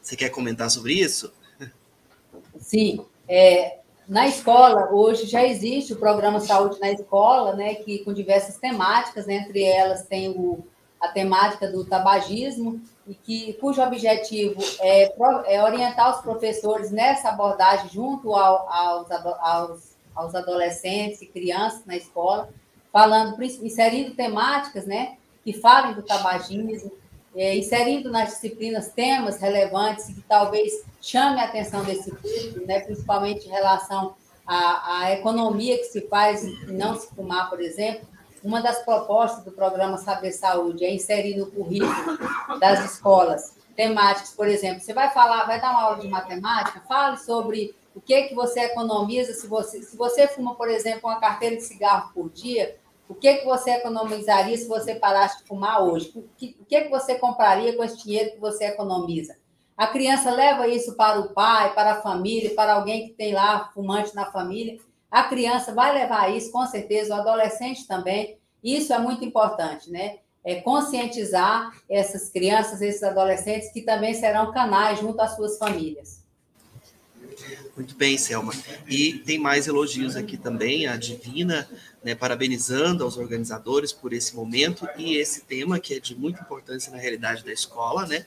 você quer comentar sobre isso? Sim, é, na escola, hoje já existe o programa Saúde na Escola, né, que com diversas temáticas, né, entre elas tem o, a temática do tabagismo, e que, cujo objetivo é, é orientar os professores nessa abordagem junto ao, aos, aos, aos adolescentes e crianças na escola, falando, inserindo temáticas né, que falem do tabagismo, é, inserindo nas disciplinas temas relevantes que talvez chame a atenção desse público, né, principalmente em relação à, à economia que se faz não se fumar, por exemplo. Uma das propostas do programa Saber Saúde é inserir no currículo das escolas temáticas, por exemplo, você vai falar, vai dar uma aula de matemática, fale sobre o que que você economiza se você se você fuma, por exemplo, uma carteira de cigarro por dia, o que, que você economizaria se você parasse de fumar hoje? O que, o que, que você compraria com esse dinheiro que você economiza? A criança leva isso para o pai, para a família, para alguém que tem lá fumante na família. A criança vai levar isso, com certeza, o adolescente também. Isso é muito importante, né? É conscientizar essas crianças, esses adolescentes, que também serão canais junto às suas famílias. Muito bem, Selma. E tem mais elogios aqui também, a Divina, né, parabenizando aos organizadores por esse momento e esse tema que é de muita importância na realidade da escola, né?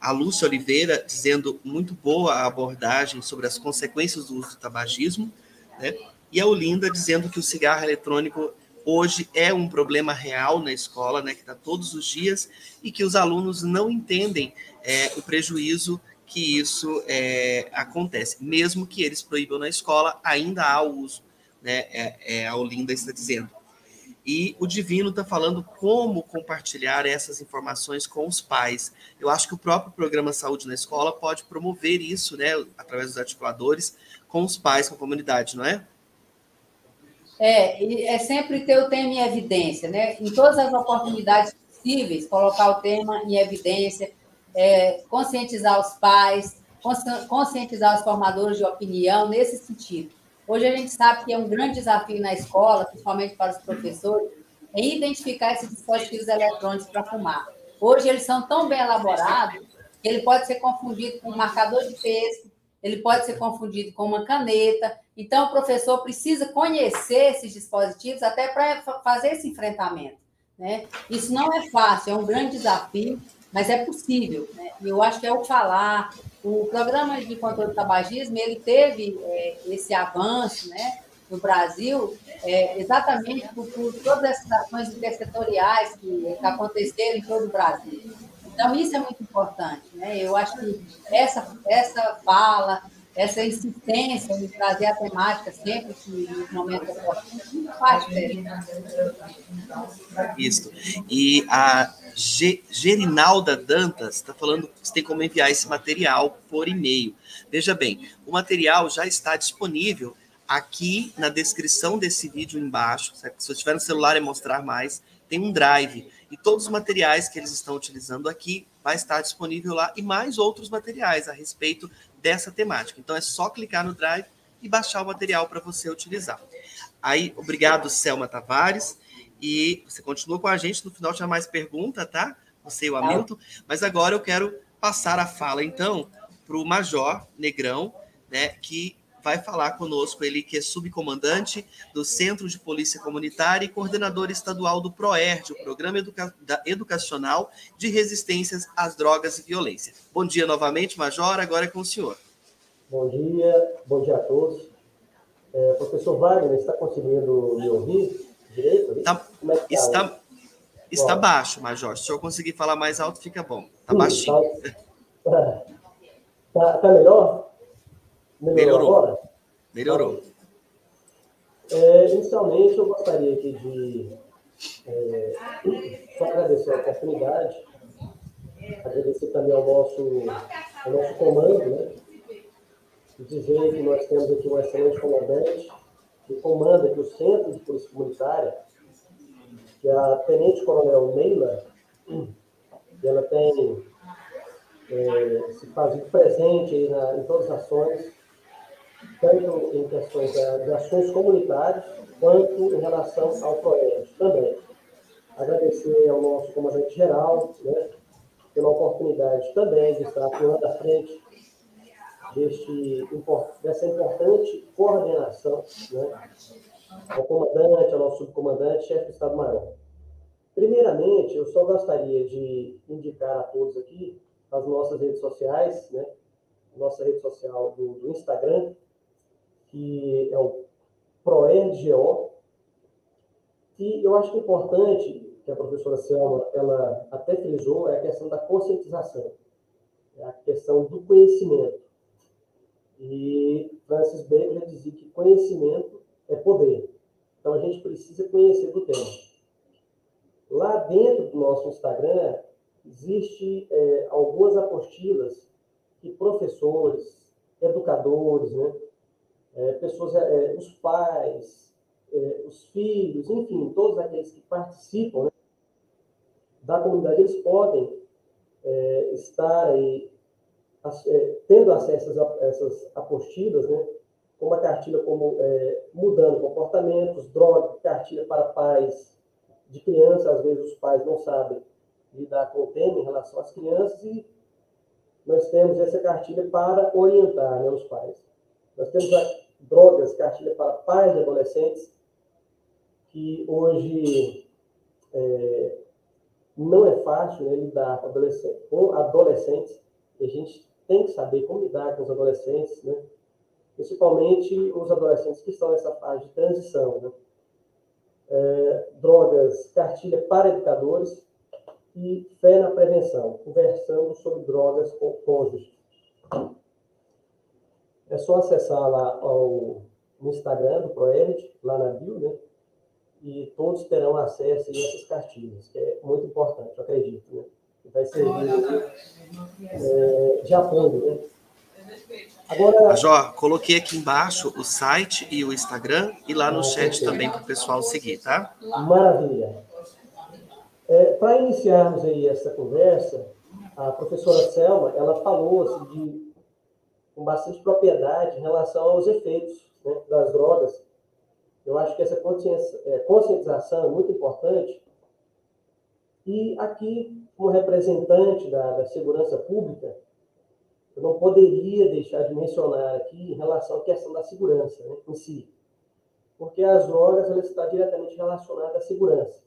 A Lúcia Oliveira dizendo muito boa a abordagem sobre as consequências do uso do tabagismo, né? E a Olinda dizendo que o cigarro eletrônico hoje é um problema real na escola, né, que está todos os dias, e que os alunos não entendem é, o prejuízo que isso é, acontece. Mesmo que eles proíbam na escola, ainda há o uso, né? É, é a Olinda está dizendo. E o Divino está falando como compartilhar essas informações com os pais. Eu acho que o próprio programa Saúde na Escola pode promover isso, né, através dos articuladores, com os pais, com a comunidade, não é? É, é sempre ter o tema em evidência, né? Em todas as oportunidades possíveis, colocar o tema em evidência, é, conscientizar os pais, conscientizar os formadores de opinião nesse sentido. Hoje a gente sabe que é um grande desafio na escola, principalmente para os professores, é identificar esses dispositivos eletrônicos para fumar. Hoje eles são tão bem elaborados que ele pode ser confundido com um marcador de texto, ele pode ser confundido com uma caneta. Então, o professor precisa conhecer esses dispositivos até para fazer esse enfrentamento. Né? Isso não é fácil, é um grande desafio, mas é possível. Né? Eu acho que é o falar. O programa de controle do tabagismo ele teve é, esse avanço né, no Brasil é, exatamente por, por, todas essas ações intersetoriais que, que aconteceram em todo o Brasil. Então, isso é muito importante. Né? Eu acho que essa, essa fala, essa insistência em trazer a temática sempre que no momento oportuno faz. Isso. E a Gerinalda Dantas está falando que tem como enviar esse material por e-mail. Veja bem, o material já está disponível aqui na descrição desse vídeo embaixo. Se você tiver no celular e mostrar mais, tem um drive. E todos os materiais que eles estão utilizando aqui vai estar disponível lá e mais outros materiais a respeito dessa temática. Então é só clicar no drive e baixar o material para você utilizar. Aí, obrigado, Selma Tavares. E você continua com a gente, no final tinha mais pergunta, tá? Você e o Hamilton. Mas agora eu quero passar a fala, então, para o Major Negrão, né, que vai falar conosco, ele que é subcomandante do Centro de Polícia Comunitária e coordenador estadual do PROERD, o Programa Educa Educacional de Resistências às Drogas e Violência. Bom dia novamente, Major, agora é com o senhor. Bom dia, bom dia a todos. É, professor Wagner, está conseguindo me ouvir? direito? Tá, é tá está, está baixo, Major. Se eu conseguir falar mais alto, fica bom. Está baixinho. Tá, tá, tá melhor? Melhorou. Melhorou. Agora? Melhorou. É, inicialmente, eu gostaria aqui de é, só agradecer a oportunidade, agradecer também ao nosso, ao nosso comando, né? dizer que nós temos aqui um excelente comandante que comanda aqui o Centro de Polícia Comunitária, que é a Tenente Coronel Neila, que ela tem é, se fazido presente na, em todas as ações, tanto em questões de, ações comunitárias, quanto em relação ao projeto também. Agradecer ao nosso comandante-geral, né, pela oportunidade também de estar atuando à frente deste, dessa importante coordenação, né, ao comandante, ao nosso subcomandante, chefe do Estado-Maior. Primeiramente, eu só gostaria de indicar a todos aqui as nossas redes sociais, né, nossa rede social do, do Instagram, que é o ProERGO, que eu acho que é importante que a professora Selma ela até frisou é a questão da conscientização, é a questão do conhecimento. E Francis Bacon dizia que conhecimento é poder. Então a gente precisa conhecer do tema. Lá dentro do nosso Instagram existe é, algumas apostilas que professores, educadores, né, é, pessoas, é, os pais, é, os filhos, enfim, todos aqueles que participam né, da comunidade, eles podem é, estar aí, é, tendo acesso a essas apostilas, né? como a cartilha como é, mudando comportamentos, droga, cartilha para pais de crianças, às vezes os pais não sabem lidar com o tema em relação às crianças e nós temos essa cartilha para orientar né, os pais. Nós temos a drogas, cartilha para pais de adolescentes, que hoje é, não é fácil né, lidar com, com adolescentes, e a gente tem que saber como lidar com os adolescentes, né? principalmente os adolescentes que estão nessa fase de transição. Né? É, drogas, cartilha para educadores e fé na prevenção, conversando sobre drogas com cônjuges. É só acessar lá ao, no Instagram do ProERD, lá na bio, né? e todos terão acesso a essas cartilhas, que é muito importante, eu acredito, né? Vai servir é, de apoio, né? Agora, Jó, coloquei aqui embaixo o site e o Instagram e lá no ah, chat também para o pessoal seguir, tá? Maravilha. É, para iniciarmos aí essa conversa, a professora Selma, ela falou assim, de, com bastante propriedade em relação aos efeitos né, das drogas eu acho que essa é, conscientização é muito importante. E aqui, como representante da, da segurança pública, eu não poderia deixar de mencionar aqui em relação à questão da segurança né, em si. Porque as drogas ela está diretamente relacionada à segurança.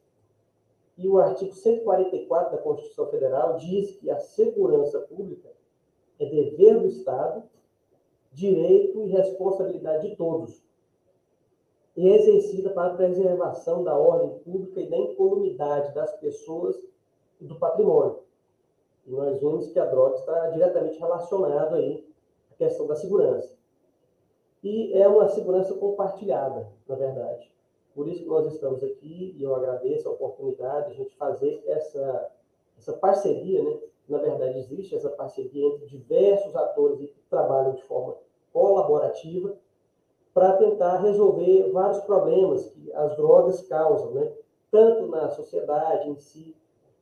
E o artigo 144 da Constituição Federal diz que a segurança pública é dever do Estado, direito e responsabilidade de todos e é exercida para a preservação da ordem pública e da incolumidade das pessoas e do patrimônio. E nós vemos que a droga está diretamente relacionada aí à questão da segurança. E é uma segurança compartilhada, na verdade. Por isso que nós estamos aqui e eu agradeço a oportunidade de a gente fazer essa, essa parceria, né? Na verdade, existe essa parceria entre diversos atores que trabalham de forma colaborativa para tentar resolver vários problemas que as drogas causam, né? tanto na sociedade em si,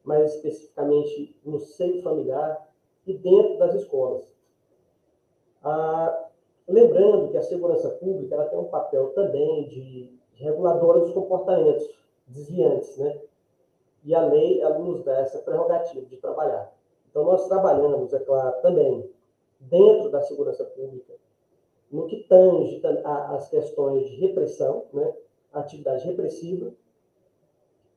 mais especificamente no seio familiar e dentro das escolas. Ah, lembrando que a segurança pública ela tem um papel também de, de reguladora dos comportamentos desviantes, né? E a lei ela nos dá essa prerrogativa de trabalhar. Então nós trabalhamos, é claro, também dentro da segurança pública no que tange às questões de repressão, né, atividade repressiva,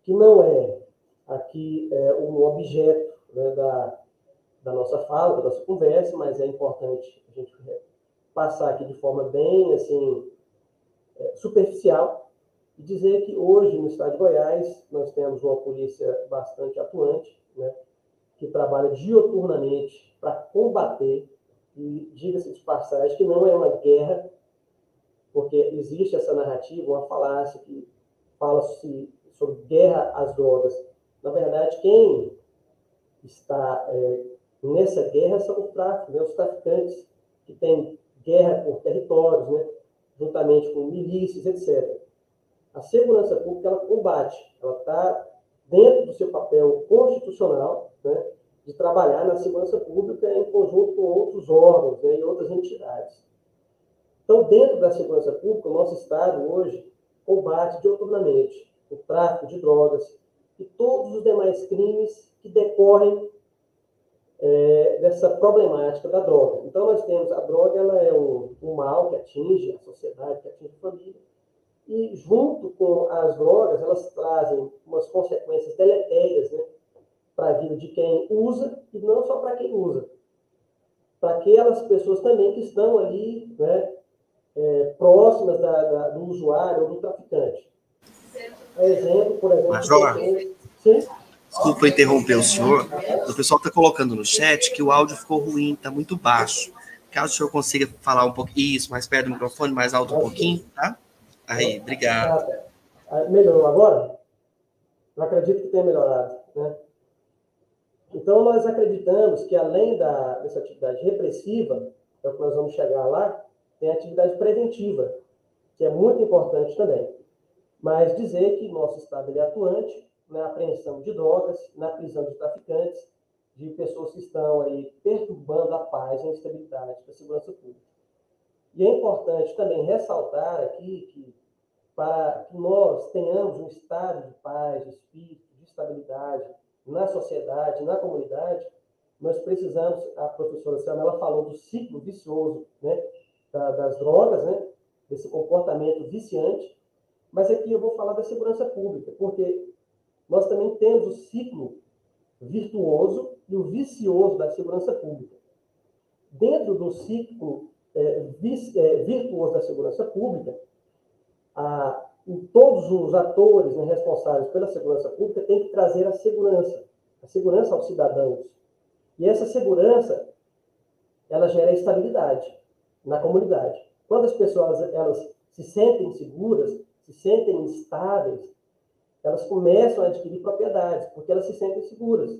que não é aqui é, um objeto né, da, da nossa fala, da nossa conversa, mas é importante a gente passar aqui de forma bem assim é, superficial e dizer que hoje no estado de Goiás nós temos uma polícia bastante atuante, né, que trabalha dioturnamente para combater e diga-se de passagem que não é uma guerra, porque existe essa narrativa, uma falácia que fala-se sobre guerra às drogas. Na verdade, quem está é, nessa guerra são os tráficos, né? os traficantes que têm guerra por territórios, né? juntamente com milícias, etc. A segurança pública ela combate, ela está dentro do seu papel constitucional, né? de trabalhar na segurança pública em conjunto com outros órgãos né? e outras entidades. Então, dentro da segurança pública, o nosso Estado hoje combate dioturnamente o tráfico de drogas e todos os demais crimes que decorrem é, dessa problemática da droga. Então, nós temos a droga, ela é um, um mal que atinge a sociedade, que atinge a família, e junto com as drogas, elas trazem umas consequências deletérias né, para a vida de quem usa, e não só para quem usa, para aquelas pessoas também que estão ali né, é, próximas da, da, do usuário ou do traficante. Exemplo, por exemplo. Major, sim? desculpa interromper o senhor. O pessoal está colocando no chat que o áudio ficou ruim, está muito baixo. Caso o senhor consiga falar um pouquinho, isso, mais perto do microfone, mais alto um pouquinho, tá? Aí, obrigado. Ah, melhorou agora? Eu acredito que tenha melhorado, né? Então, nós acreditamos que, além da, dessa atividade repressiva, é o que nós vamos chegar lá, tem a atividade preventiva, que é muito importante também. Mas dizer que nosso Estado é atuante na apreensão de drogas, na prisão de traficantes, de pessoas que estão aí perturbando a paz e a estabilidade da segurança pública. E é importante também ressaltar aqui que para que nós tenhamos um estado de paz, de espírito, de estabilidade na sociedade, na comunidade, nós precisamos, a professora Selma, ela falou do ciclo vicioso né, das drogas, né, desse comportamento viciante, mas aqui eu vou falar da segurança pública, porque nós também temos o ciclo virtuoso e o vicioso da segurança pública. Dentro do ciclo virtuoso da segurança pública, a, todos os atores né, responsáveis pela segurança pública têm que trazer a segurança, a segurança aos cidadãos. E essa segurança, ela gera estabilidade na comunidade. Quando as pessoas elas se sentem seguras, se sentem estáveis, elas começam a adquirir propriedades, porque elas se sentem seguras.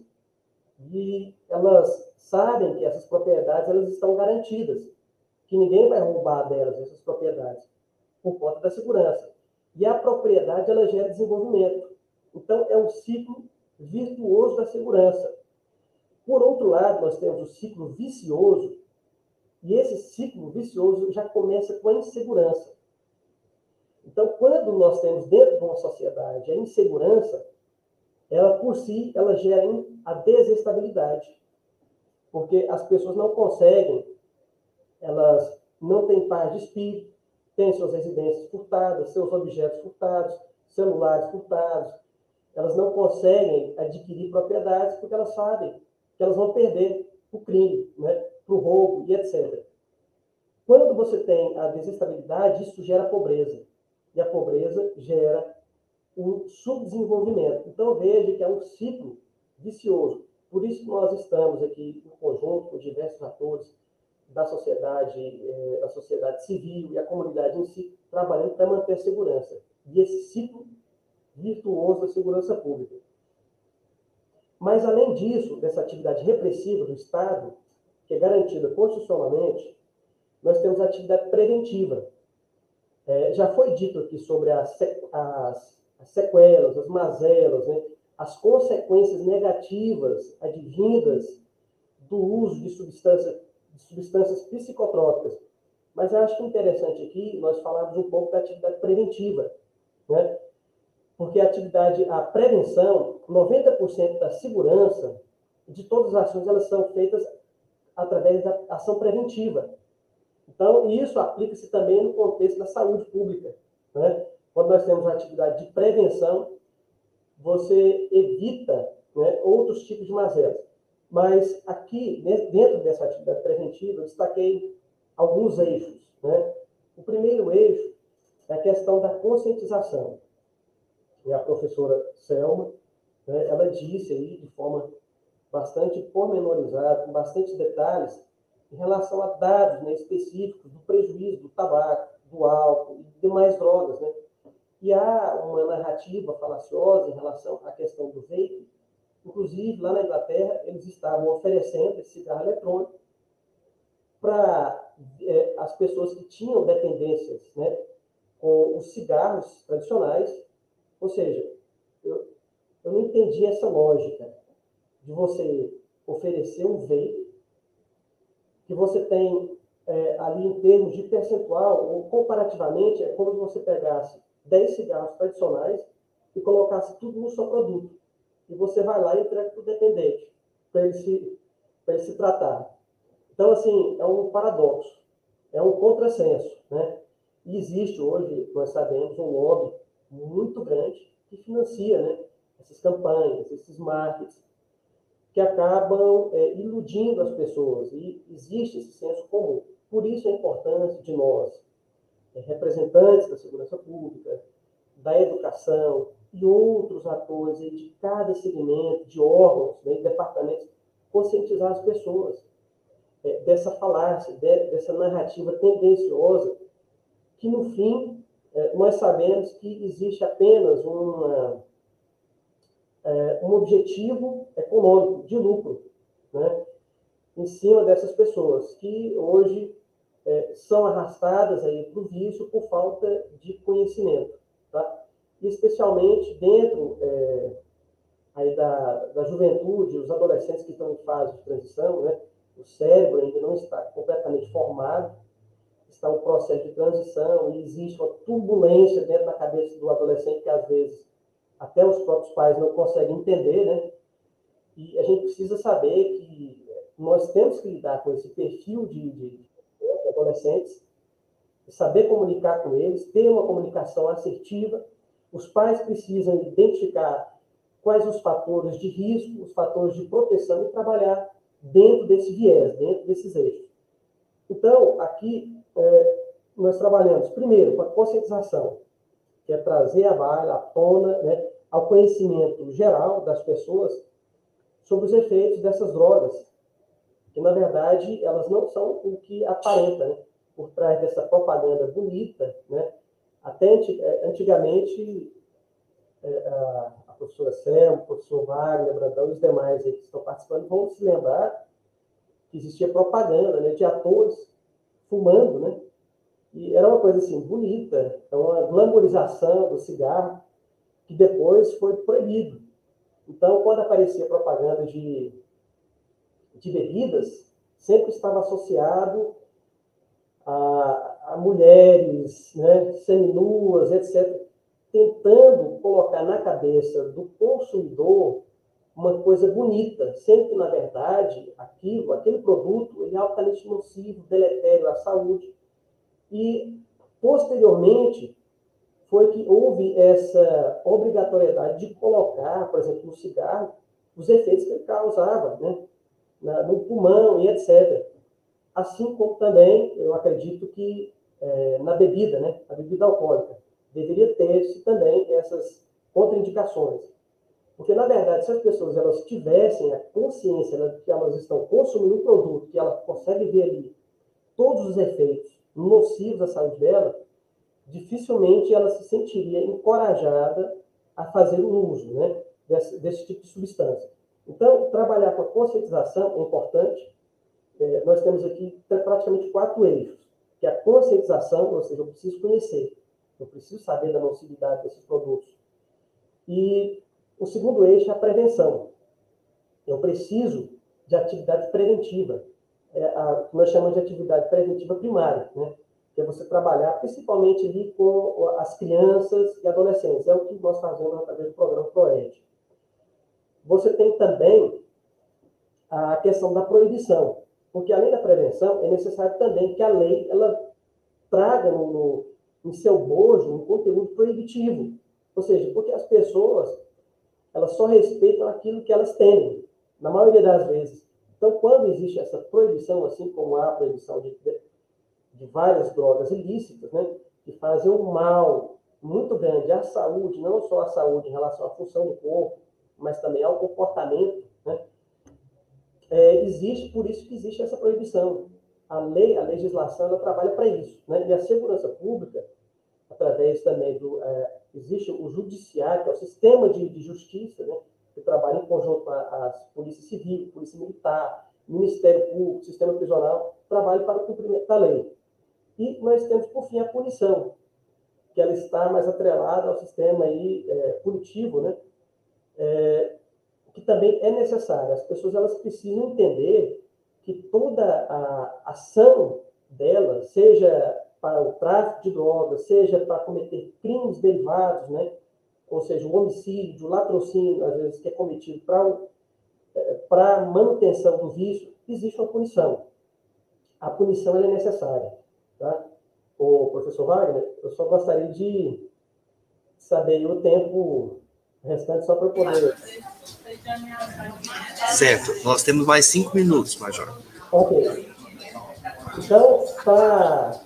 E elas sabem que essas propriedades elas estão garantidas que ninguém vai roubar delas essas propriedades, por conta da segurança. E a propriedade, ela gera desenvolvimento. Então, é um ciclo virtuoso da segurança. Por outro lado, nós temos o ciclo vicioso, e esse ciclo vicioso já começa com a insegurança. Então, quando nós temos dentro de uma sociedade a insegurança, ela por si, ela gera a desestabilidade. Porque as pessoas não conseguem elas não têm paz de espírito, têm suas residências furtadas, seus objetos furtados, celulares furtados. Elas não conseguem adquirir propriedades porque elas sabem que elas vão perder o crime, né, para o roubo e etc. Quando você tem a desestabilidade, isso gera pobreza. E a pobreza gera um subdesenvolvimento. Então, veja que é um ciclo vicioso. Por isso que nós estamos aqui, em conjunto com diversos atores, da sociedade, eh, da sociedade civil e a comunidade em si, trabalhando para manter a segurança. E esse ciclo virtuoso da segurança pública. Mas, além disso, dessa atividade repressiva do Estado, que é garantida constitucionalmente, nós temos a atividade preventiva. É, já foi dito aqui sobre as, as, as sequelas, as mazelas, né? as consequências negativas advindas do uso de substâncias substâncias psicotrópicas. Mas eu acho que é interessante aqui nós falarmos um pouco da atividade preventiva, né? Porque a atividade, a prevenção, 90% da segurança de todas as ações, elas são feitas através da ação preventiva. Então, isso aplica-se também no contexto da saúde pública. Né? Quando nós temos a atividade de prevenção, você evita né, outros tipos de mazelas. Mas aqui, dentro dessa atividade preventiva, eu destaquei alguns eixos. Né? O primeiro eixo é a questão da conscientização. E a professora Selma, né, ela disse aí de forma bastante pormenorizada, com bastante detalhes, em relação a dados né, específicos do prejuízo do tabaco, do álcool e demais drogas. Né? E há uma narrativa falaciosa em relação à questão do vape, Inclusive, lá na Inglaterra, eles estavam oferecendo esse cigarro eletrônico para é, as pessoas que tinham dependências né, com os cigarros tradicionais, ou seja, eu, eu não entendi essa lógica de você oferecer um vape que você tem é, ali em termos de percentual, ou comparativamente, é como se você pegasse 10 cigarros tradicionais e colocasse tudo no seu produto. E você vai lá e entrega para o dependente, para ele, se, ele se tratar. Então, assim, é um paradoxo, é um contrassenso. Né? E existe hoje, nós sabemos, um lobby muito grande que financia né, essas campanhas, esses markets, que acabam é, iludindo as pessoas. E existe esse senso comum. Por isso a importância de nós, é, representantes da segurança pública, da educação e outros atores de cada segmento, de órgãos, né, de departamentos, conscientizar as pessoas é, dessa falácia, de, dessa narrativa tendenciosa, que no fim é, nós sabemos que existe apenas uma, é, um objetivo econômico, de lucro, né, em cima dessas pessoas, que hoje é, são arrastadas para o vício por falta de conhecimento, tá? Especialmente dentro é, aí da, da juventude, os adolescentes que estão em fase de transição, né? O cérebro ainda não está completamente formado, está um processo de transição e existe uma turbulência dentro da cabeça do adolescente que às vezes até os próprios pais não conseguem entender, né? E a gente precisa saber que nós temos que lidar com esse perfil de, de adolescentes, saber comunicar com eles, ter uma comunicação assertiva. Os pais precisam identificar quais os fatores de risco, os fatores de proteção e trabalhar dentro desse viés, dentro desses eixos. Então, aqui é, nós trabalhamos primeiro com a conscientização, que é trazer a baila à tona, né, ao conhecimento geral das pessoas sobre os efeitos dessas drogas, que na verdade elas não são o que aparenta, né? por trás dessa propaganda bonita, né? Até é, antigamente é, a, professora Selma, o professor Wagner, Brandão e os demais que estão participando vão se lembrar que existia propaganda né, de atores fumando, né? E era uma coisa assim bonita, uma glamorização do cigarro que depois foi proibido. Então, quando aparecia propaganda de de bebidas sempre estava associado a, mulheres né, seminuas, etc., tentando colocar na cabeça do consumidor uma coisa bonita, sendo que, na verdade, aquilo, aquele produto ele é altamente nocivo, deletério à saúde. E, posteriormente, foi que houve essa obrigatoriedade de colocar, por exemplo, no cigarro, os efeitos que ele causava, né? no pulmão e etc. Assim como também, eu acredito que é, na bebida, né, a bebida alcoólica, deveria ter-se também essas contraindicações. Porque, na verdade, se as pessoas elas tivessem a consciência né, que elas estão consumindo um produto, que ela consegue ver ali todos os efeitos nocivos à saúde dela, dificilmente ela se sentiria encorajada a fazer o uso né, desse, desse tipo de substância. Então, trabalhar com a conscientização é importante. É, nós temos aqui praticamente quatro eixos, que a conscientização, ou seja, eu preciso conhecer, eu preciso saber da nocividade desses produtos. E o segundo eixo é a prevenção. Eu preciso de atividade preventiva, é a, nós chamamos de atividade preventiva primária, né? que é você trabalhar principalmente ali com as crianças e adolescentes. É o que nós fazemos através do programa ProEd. Você tem também a questão da proibição, porque além da prevenção, é necessário também que a lei ela traga no, no, em seu bojo um conteúdo proibitivo. Ou seja, porque as pessoas elas só respeitam aquilo que elas têm, na maioria das vezes. Então, quando existe essa proibição, assim como há a proibição de, de, várias drogas ilícitas, né, que fazem um mal muito grande à saúde, não só à saúde em relação à função do corpo, mas também ao comportamento, né? É, existe, por isso que existe essa proibição. A lei, a legislação, ela trabalha para isso. Né? E a segurança pública, através também do. É, existe o judiciário, que é o sistema de, de justiça, né? que trabalha em conjunto com a, a Polícia Civil, Polícia Militar, Ministério Público, Sistema Prisional, trabalhe para o cumprimento da lei. E nós temos, por fim, a punição, que ela está mais atrelada ao sistema aí, é, punitivo, né? É, que também é necessária. As pessoas elas precisam entender que toda a ação dela, seja para o tráfico de drogas, seja para cometer crimes derivados, né? ou seja, o homicídio, o latrocínio, às vezes, que é cometido para é, para manutenção do vício, existe uma punição. A punição é necessária. Tá? O professor Wagner, eu só gostaria de saber o tempo restante só para poder. Certo, nós temos mais cinco minutos, Major. Ok. Então, para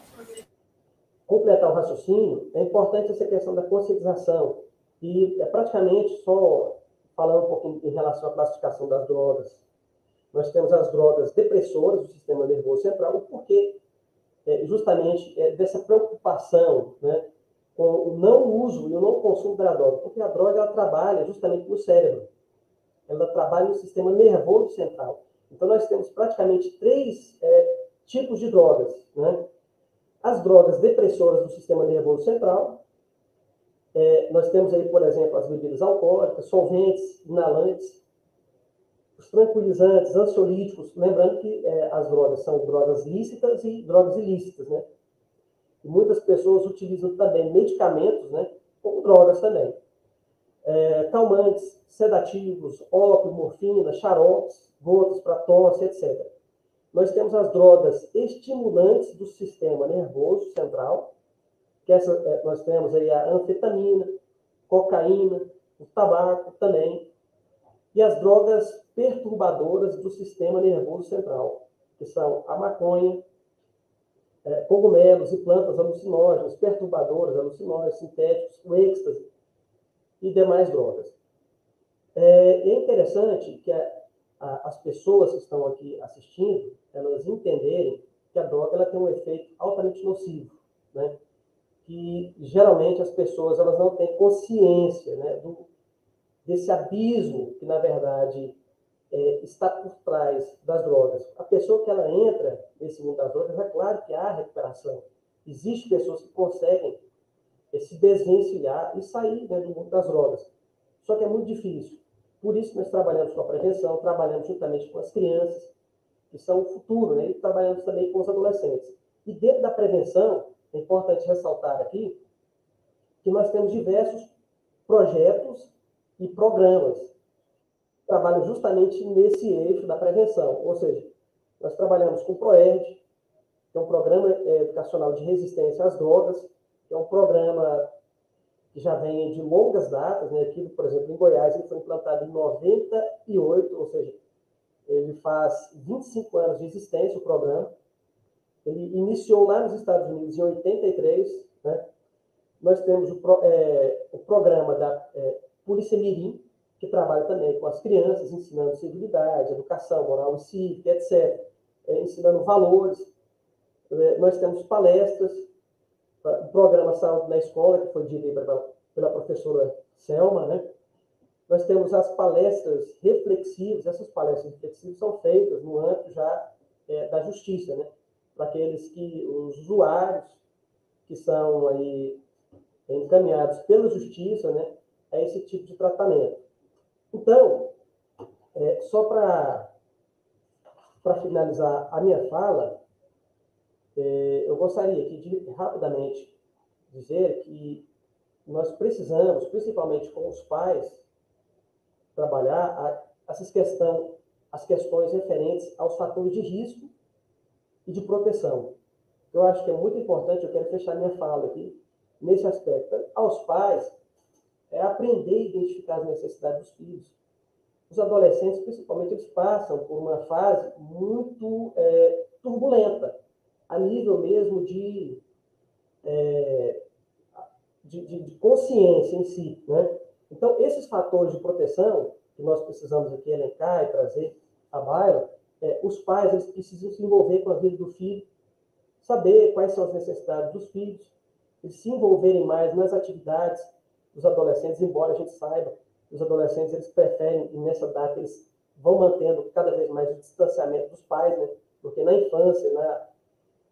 completar o raciocínio, é importante essa questão da conscientização. E é praticamente só falando um pouquinho em relação à classificação das drogas. Nós temos as drogas depressoras do sistema nervoso central, porque é, justamente é, dessa preocupação né, com o não uso e o não consumo da droga, porque a droga ela trabalha justamente no cérebro, ela trabalha no sistema nervoso central. Então, nós temos praticamente três é, tipos de drogas. Né? As drogas depressoras do sistema nervoso central, é, nós temos aí, por exemplo, as bebidas alcoólicas, solventes, inalantes, os tranquilizantes, ansiolíticos, lembrando que é, as drogas são drogas lícitas e drogas ilícitas, né? E muitas pessoas utilizam também medicamentos, né? Como drogas também. É, calmantes, sedativos, ópio, morfina, xaropes, gotas para tosse, etc. Nós temos as drogas estimulantes do sistema nervoso central, que essa, é, nós temos aí a anfetamina, cocaína, o tabaco também, e as drogas perturbadoras do sistema nervoso central, que são a maconha, é, cogumelos e plantas alucinógenas, perturbadoras, alucinógenas, sintéticos, o êxtase e demais drogas. É, é interessante que a, a, as pessoas que estão aqui assistindo, elas entenderem que a droga ela tem um efeito altamente nocivo, né? que geralmente as pessoas elas não têm consciência né, do, desse abismo que, na verdade, é, está por trás das drogas. A pessoa que ela entra nesse mundo das drogas, é claro que há recuperação. Existem pessoas que conseguem é, se desvencilhar e sair né, do mundo das drogas. Só que é muito difícil. Por isso nós trabalhamos com a prevenção, trabalhamos juntamente com as crianças, que são o futuro, né? e trabalhamos também com os adolescentes. E dentro da prevenção, é importante ressaltar aqui que nós temos diversos projetos e programas que trabalham justamente nesse eixo da prevenção. Ou seja, nós trabalhamos com o PROERD, que é um programa é, educacional de resistência às drogas, é um programa que já vem de longas datas, né? Aqui, por exemplo, em Goiás, ele foi implantado em 98, ou seja, ele faz 25 anos de existência, o programa. Ele iniciou lá nos Estados Unidos em 83, né? Nós temos o, pro, é, o programa da é, Polícia Mirim, que trabalha também com as crianças, ensinando civilidade, educação moral e cívica, etc., é, ensinando valores. É, nós temos palestras, o programa Saúde na Escola, que foi dirigido pela, professora Selma, né? Nós temos as palestras reflexivas, essas palestras reflexivas são feitas no âmbito já é, da justiça, né? para aqueles que, os usuários que são aí encaminhados pela justiça, né, a esse tipo de tratamento. Então, é, só para finalizar a minha fala, eu gostaria aqui de rapidamente dizer que nós precisamos, principalmente com os pais, trabalhar essas questão, as questões referentes aos fatores de risco e de proteção. Eu acho que é muito importante, eu quero fechar minha fala aqui, nesse aspecto. Aos pais, é aprender a identificar as necessidades dos filhos. Os adolescentes, principalmente, eles passam por uma fase muito é, turbulenta, a nível mesmo de, é, de, de, de, consciência em si. Né? Então, esses fatores de proteção que nós precisamos aqui elencar e trazer à baila, é, os pais eles precisam se envolver com a vida do filho, saber quais são as necessidades dos filhos, e se envolverem mais nas atividades dos adolescentes, embora a gente saiba os adolescentes eles preferem, e nessa data eles vão mantendo cada vez mais o distanciamento dos pais, né? Porque na infância, né,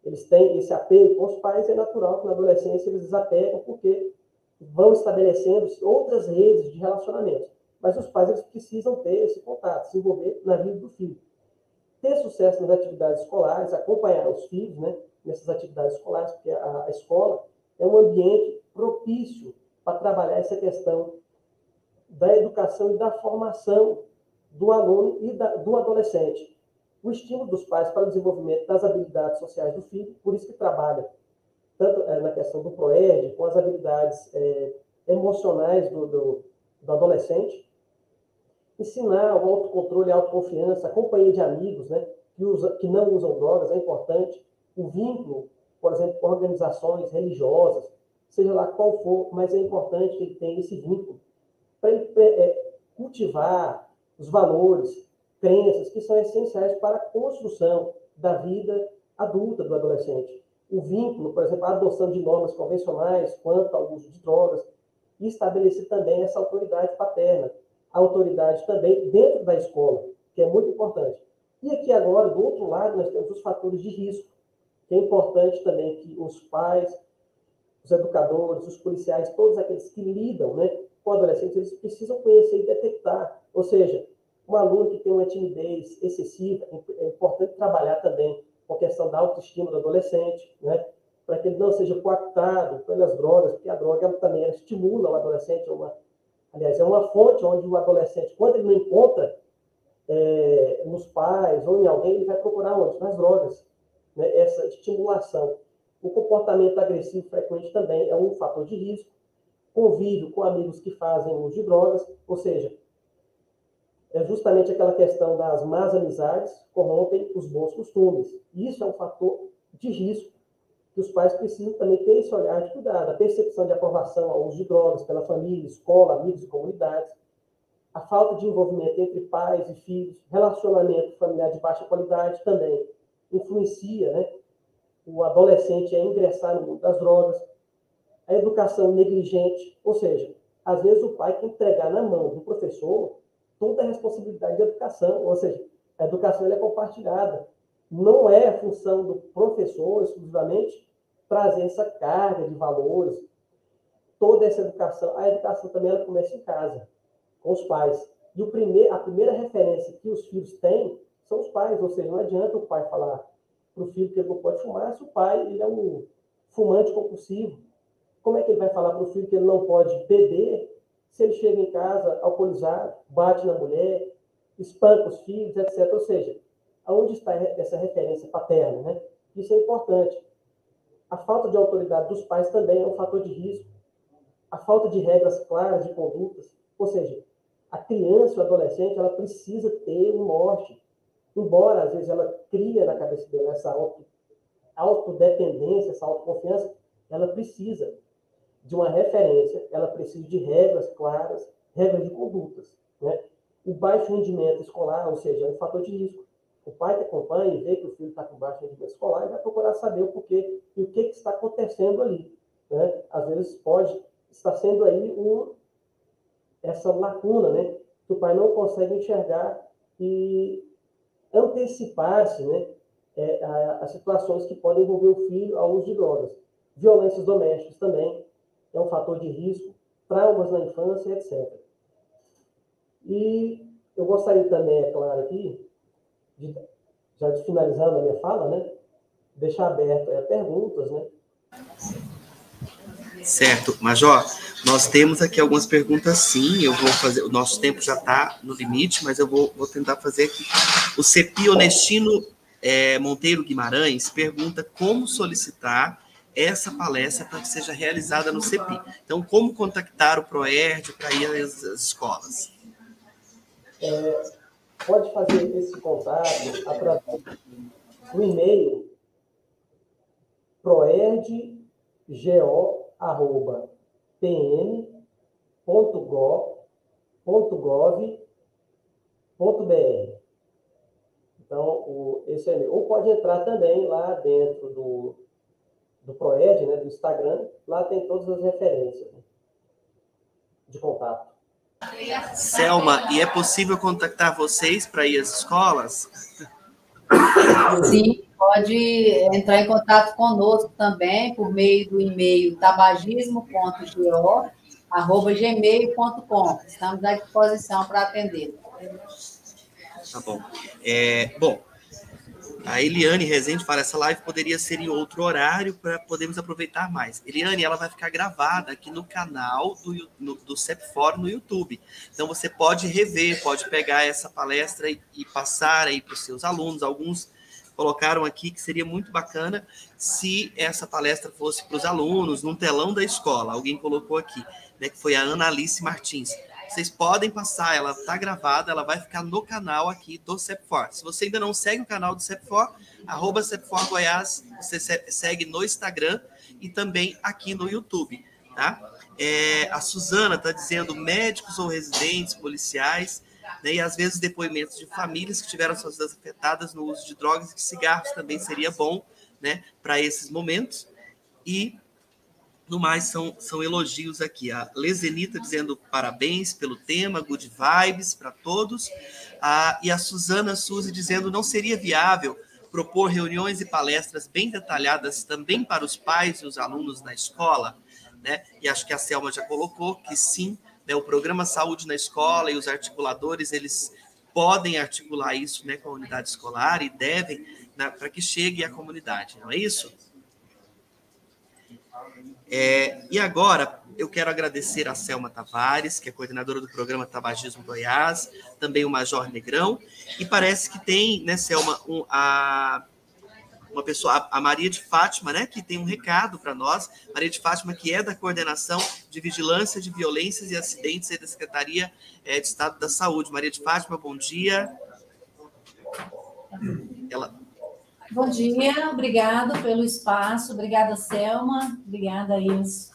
eles têm esse apego com os pais, é natural que na adolescência eles desapegam, porque vão estabelecendo outras redes de relacionamento. Mas os pais eles precisam ter esse contato, se envolver na vida do filho. Ter sucesso nas atividades escolares, acompanhar os filhos né, nessas atividades escolares, porque a, a escola é um ambiente propício para trabalhar essa questão da educação e da formação do aluno e da, do adolescente. O estímulo dos pais para o desenvolvimento das habilidades sociais do filho, por isso que trabalha tanto é, na questão do PROERD, com as habilidades é, emocionais do, do, do, adolescente, ensinar o autocontrole, a autoconfiança, a companhia de amigos, né, que, usa, que não usam drogas, é importante, o vínculo, por exemplo, com organizações religiosas, seja lá qual for, mas é importante que ele tenha esse vínculo para ele é, cultivar os valores, crenças que são essenciais para a construção da vida adulta do adolescente. O vínculo, por exemplo, a adoção de normas convencionais quanto ao uso de drogas, e estabelecer também essa autoridade paterna, a autoridade também dentro da escola, que é muito importante. E aqui agora, do outro lado, nós temos os fatores de risco, que é importante também que os pais, os educadores, os policiais, todos aqueles que lidam né, com adolescentes, eles precisam conhecer e detectar. Ou seja, um aluno que tem uma timidez excessiva, é importante trabalhar também com a questão da autoestima do adolescente, né? para que ele não seja coaptado pelas drogas, porque a droga também estimula o adolescente, é uma, aliás, é uma fonte onde o adolescente, quando ele não encontra é, nos pais ou em alguém, ele vai procurar onde? Nas drogas. Né? Essa estimulação. O comportamento agressivo frequente também é um fator de risco. Convívio com amigos que fazem uso de drogas, ou seja, é justamente aquela questão das más amizades corrompem os bons costumes. Isso é um fator de risco que os pais precisam também ter esse olhar de cuidado, a percepção de aprovação ao uso de drogas pela família, escola, amigos e comunidades, a falta de envolvimento entre pais e filhos, relacionamento familiar de baixa qualidade também influencia né, o adolescente a ingressar no mundo das drogas, a educação negligente, ou seja, às vezes o pai quer entregar na mão do professor toda a responsabilidade de educação, ou seja, a educação é compartilhada. Não é função do professor, exclusivamente, trazer essa carga de valores, toda essa educação. A educação também ela começa em casa, com os pais. E o primeir, a primeira referência que os filhos têm são os pais, ou seja, não adianta o pai falar para o filho que ele não pode fumar se o pai ele é um fumante compulsivo. Como é que ele vai falar para o filho que ele não pode beber se ele chega em casa alcoolizado, bate na mulher, espanca os filhos, etc. Ou seja, aonde está essa referência paterna, né? Isso é importante. A falta de autoridade dos pais também é um fator de risco. A falta de regras claras de condutas, ou seja, a criança, o adolescente, ela precisa ter um norte. Embora, às vezes, ela cria na cabeça dela essa auto, autodependência, essa autoconfiança, ela precisa de uma referência, ela precisa de regras claras, regras de condutas. Né? O baixo rendimento escolar, ou seja, é um fator de risco. O pai que acompanha e vê que o filho está com baixo rendimento escolar, ele vai procurar saber o porquê e o que, que está acontecendo ali. Né? Às vezes pode estar sendo aí um, essa lacuna, né? que o pai não consegue enxergar e antecipar-se né? É, situações que podem envolver o filho ao uso de drogas. Violências domésticas também, é um fator de risco, traumas na infância, etc. E eu gostaria também, é claro aqui, de, já de finalizando a minha fala, né, deixar aberto é, perguntas, né? Certo, Major, nós temos aqui algumas perguntas sim, eu vou fazer, o nosso tempo já está no limite, mas eu vou, vou tentar fazer aqui. O Cepi Honestino é, Monteiro Guimarães pergunta como solicitar essa palestra para que seja realizada no CEPI. Então, como contactar o ProERD para ir às, às escolas? É, pode fazer esse contato através do e-mail proerdgeo.pn.gov.br. Então, o, esse é, ou pode entrar também lá dentro do do Proed, né, do Instagram, lá tem todas as referências né, de contato. Selma, e é possível contactar vocês para ir às escolas? Sim, pode entrar em contato conosco também por meio do e-mail tabagismo.go@gmail.com. Estamos à disposição para atender. Tá bom. É, bom, a Eliane Rezende fala, essa live poderia ser em outro horário para podermos aproveitar mais. Eliane, ela vai ficar gravada aqui no canal do, no, do CEPFOR no YouTube. Então, você pode rever, pode pegar essa palestra e, e passar aí para os seus alunos. Alguns colocaram aqui que seria muito bacana se essa palestra fosse para os alunos, num telão da escola. Alguém colocou aqui, né, que foi a Ana Alice Martins. Vocês podem passar, ela está gravada, ela vai ficar no canal aqui do CEPFOR. Se você ainda não segue o canal do CEPFOR, arroba CEPFOR Goiás, você segue no Instagram e também aqui no YouTube, tá? É, a Suzana está dizendo médicos ou residentes, policiais, né, e às vezes depoimentos de famílias que tiveram suas vidas afetadas no uso de drogas e de cigarros também seria bom, né, para esses momentos. E no mais, são, são elogios aqui. A Lezenita dizendo parabéns pelo tema, good vibes para todos. A, e a Suzana Suzy dizendo não seria viável propor reuniões e palestras bem detalhadas também para os pais e os alunos na escola, né? E acho que a Selma já colocou que sim, né, o programa Saúde na Escola e os articuladores, eles podem articular isso né, com a unidade escolar e devem né, para que chegue à comunidade, não é isso? É, e agora eu quero agradecer a Selma Tavares, que é coordenadora do programa Tabagismo Goiás, também o Major Negrão, e parece que tem, né, Selma, um, a, uma pessoa, a, Maria de Fátima, né, que tem um recado para nós. Maria de Fátima, que é da coordenação de vigilância de violências e acidentes da Secretaria é, de Estado da Saúde. Maria de Fátima, bom dia. Ela, Bom dia, obrigado pelo espaço, obrigada, Selma, obrigada aí os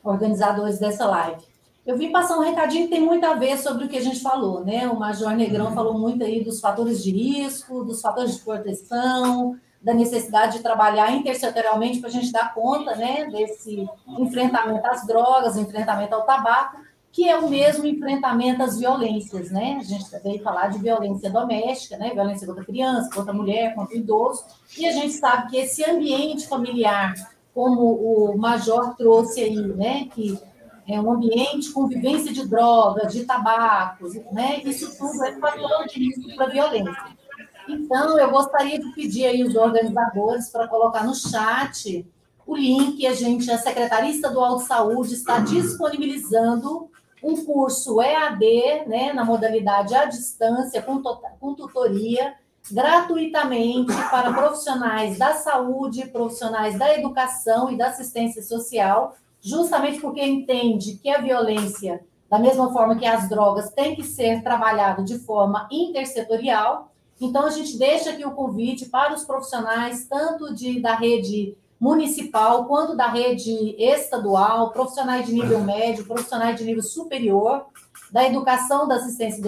organizadores dessa live. Eu vim passar um recadinho que tem muito a ver sobre o que a gente falou, né? O Major Negrão uhum. falou muito aí dos fatores de risco, dos fatores de proteção, da necessidade de trabalhar intersetorialmente para a gente dar conta, né, desse enfrentamento às drogas, enfrentamento ao tabaco que é o mesmo enfrentamento às violências, né? A gente veio falar de violência doméstica, né? Violência contra criança, contra mulher, contra idoso, e a gente sabe que esse ambiente familiar, como o Major trouxe aí, né? Que é um ambiente com vivência de drogas, de tabacos, né? Isso tudo é fator de risco para violência. Então, eu gostaria de pedir aí os organizadores para colocar no chat o link. A gente, a Secretaria Estadual de Saúde, está disponibilizando um curso EAD, né, na modalidade à distância, com, com tutoria, gratuitamente para profissionais da saúde, profissionais da educação e da assistência social, justamente porque entende que a violência, da mesma forma que as drogas, tem que ser trabalhado de forma intersetorial. Então, a gente deixa aqui o convite para os profissionais, tanto de, da rede municipal quanto da rede estadual, profissionais de nível médio, profissionais de nível superior, da educação, da assistência,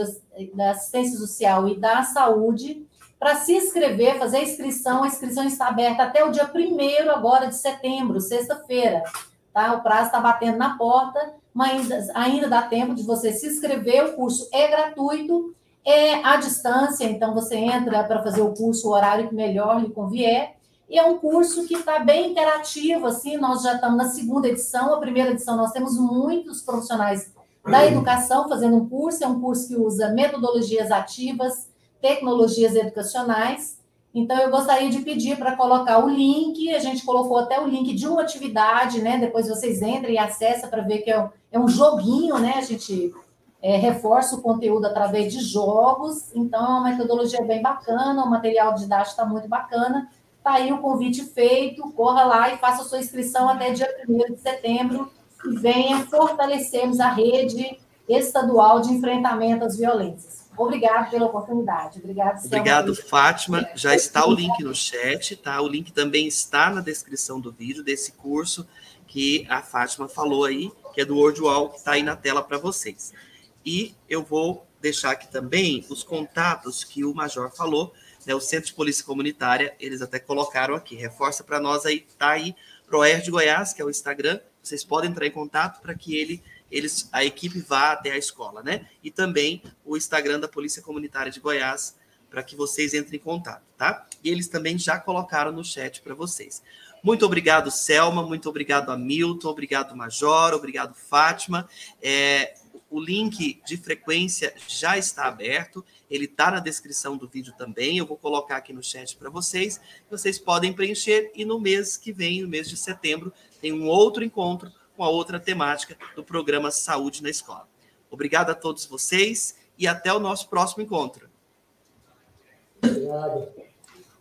da assistência social e da saúde, para se inscrever, fazer a inscrição. A inscrição está aberta até o dia 1 agora de setembro, sexta-feira. Tá? O prazo está batendo na porta, mas ainda, ainda dá tempo de você se inscrever. O curso é gratuito, é à distância, então você entra para fazer o curso, o horário que melhor lhe convier. E é um curso que está bem interativo, assim, nós já estamos na segunda edição, a primeira edição nós temos muitos profissionais da educação fazendo um curso, é um curso que usa metodologias ativas, tecnologias educacionais. Então, eu gostaria de pedir para colocar o link, a gente colocou até o link de uma atividade, né? Depois vocês entrem e acessam para ver que é um, é um joguinho, né? A gente é, reforça o conteúdo através de jogos, então é uma metodologia bem bacana, o material didático está muito bacana. Está aí o convite feito, corra lá e faça sua inscrição até dia 1 de setembro e venha fortalecermos a rede estadual de enfrentamento às violências. Obrigado pela oportunidade. Obrigado, Obrigado, Fátima. Já está o link no chat, tá? O link também está na descrição do vídeo desse curso que a Fátima falou aí, que é do WordWall, que está aí na tela para vocês. E eu vou deixar aqui também os contatos que o Major falou né, o Centro de Polícia Comunitária, eles até colocaram aqui, reforça para nós aí, tá aí, Proer de Goiás, que é o Instagram, vocês podem entrar em contato para que ele eles, a equipe vá até a escola, né? E também o Instagram da Polícia Comunitária de Goiás, para que vocês entrem em contato, tá? E eles também já colocaram no chat para vocês. Muito obrigado, Selma, muito obrigado, Hamilton, obrigado, Major, obrigado, Fátima. É, o link de frequência já está aberto, ele está na descrição do vídeo também. Eu vou colocar aqui no chat para vocês. Vocês podem preencher e no mês que vem, no mês de setembro, tem um outro encontro com a outra temática do programa Saúde na Escola. Obrigado a todos vocês e até o nosso próximo encontro. Obrigado.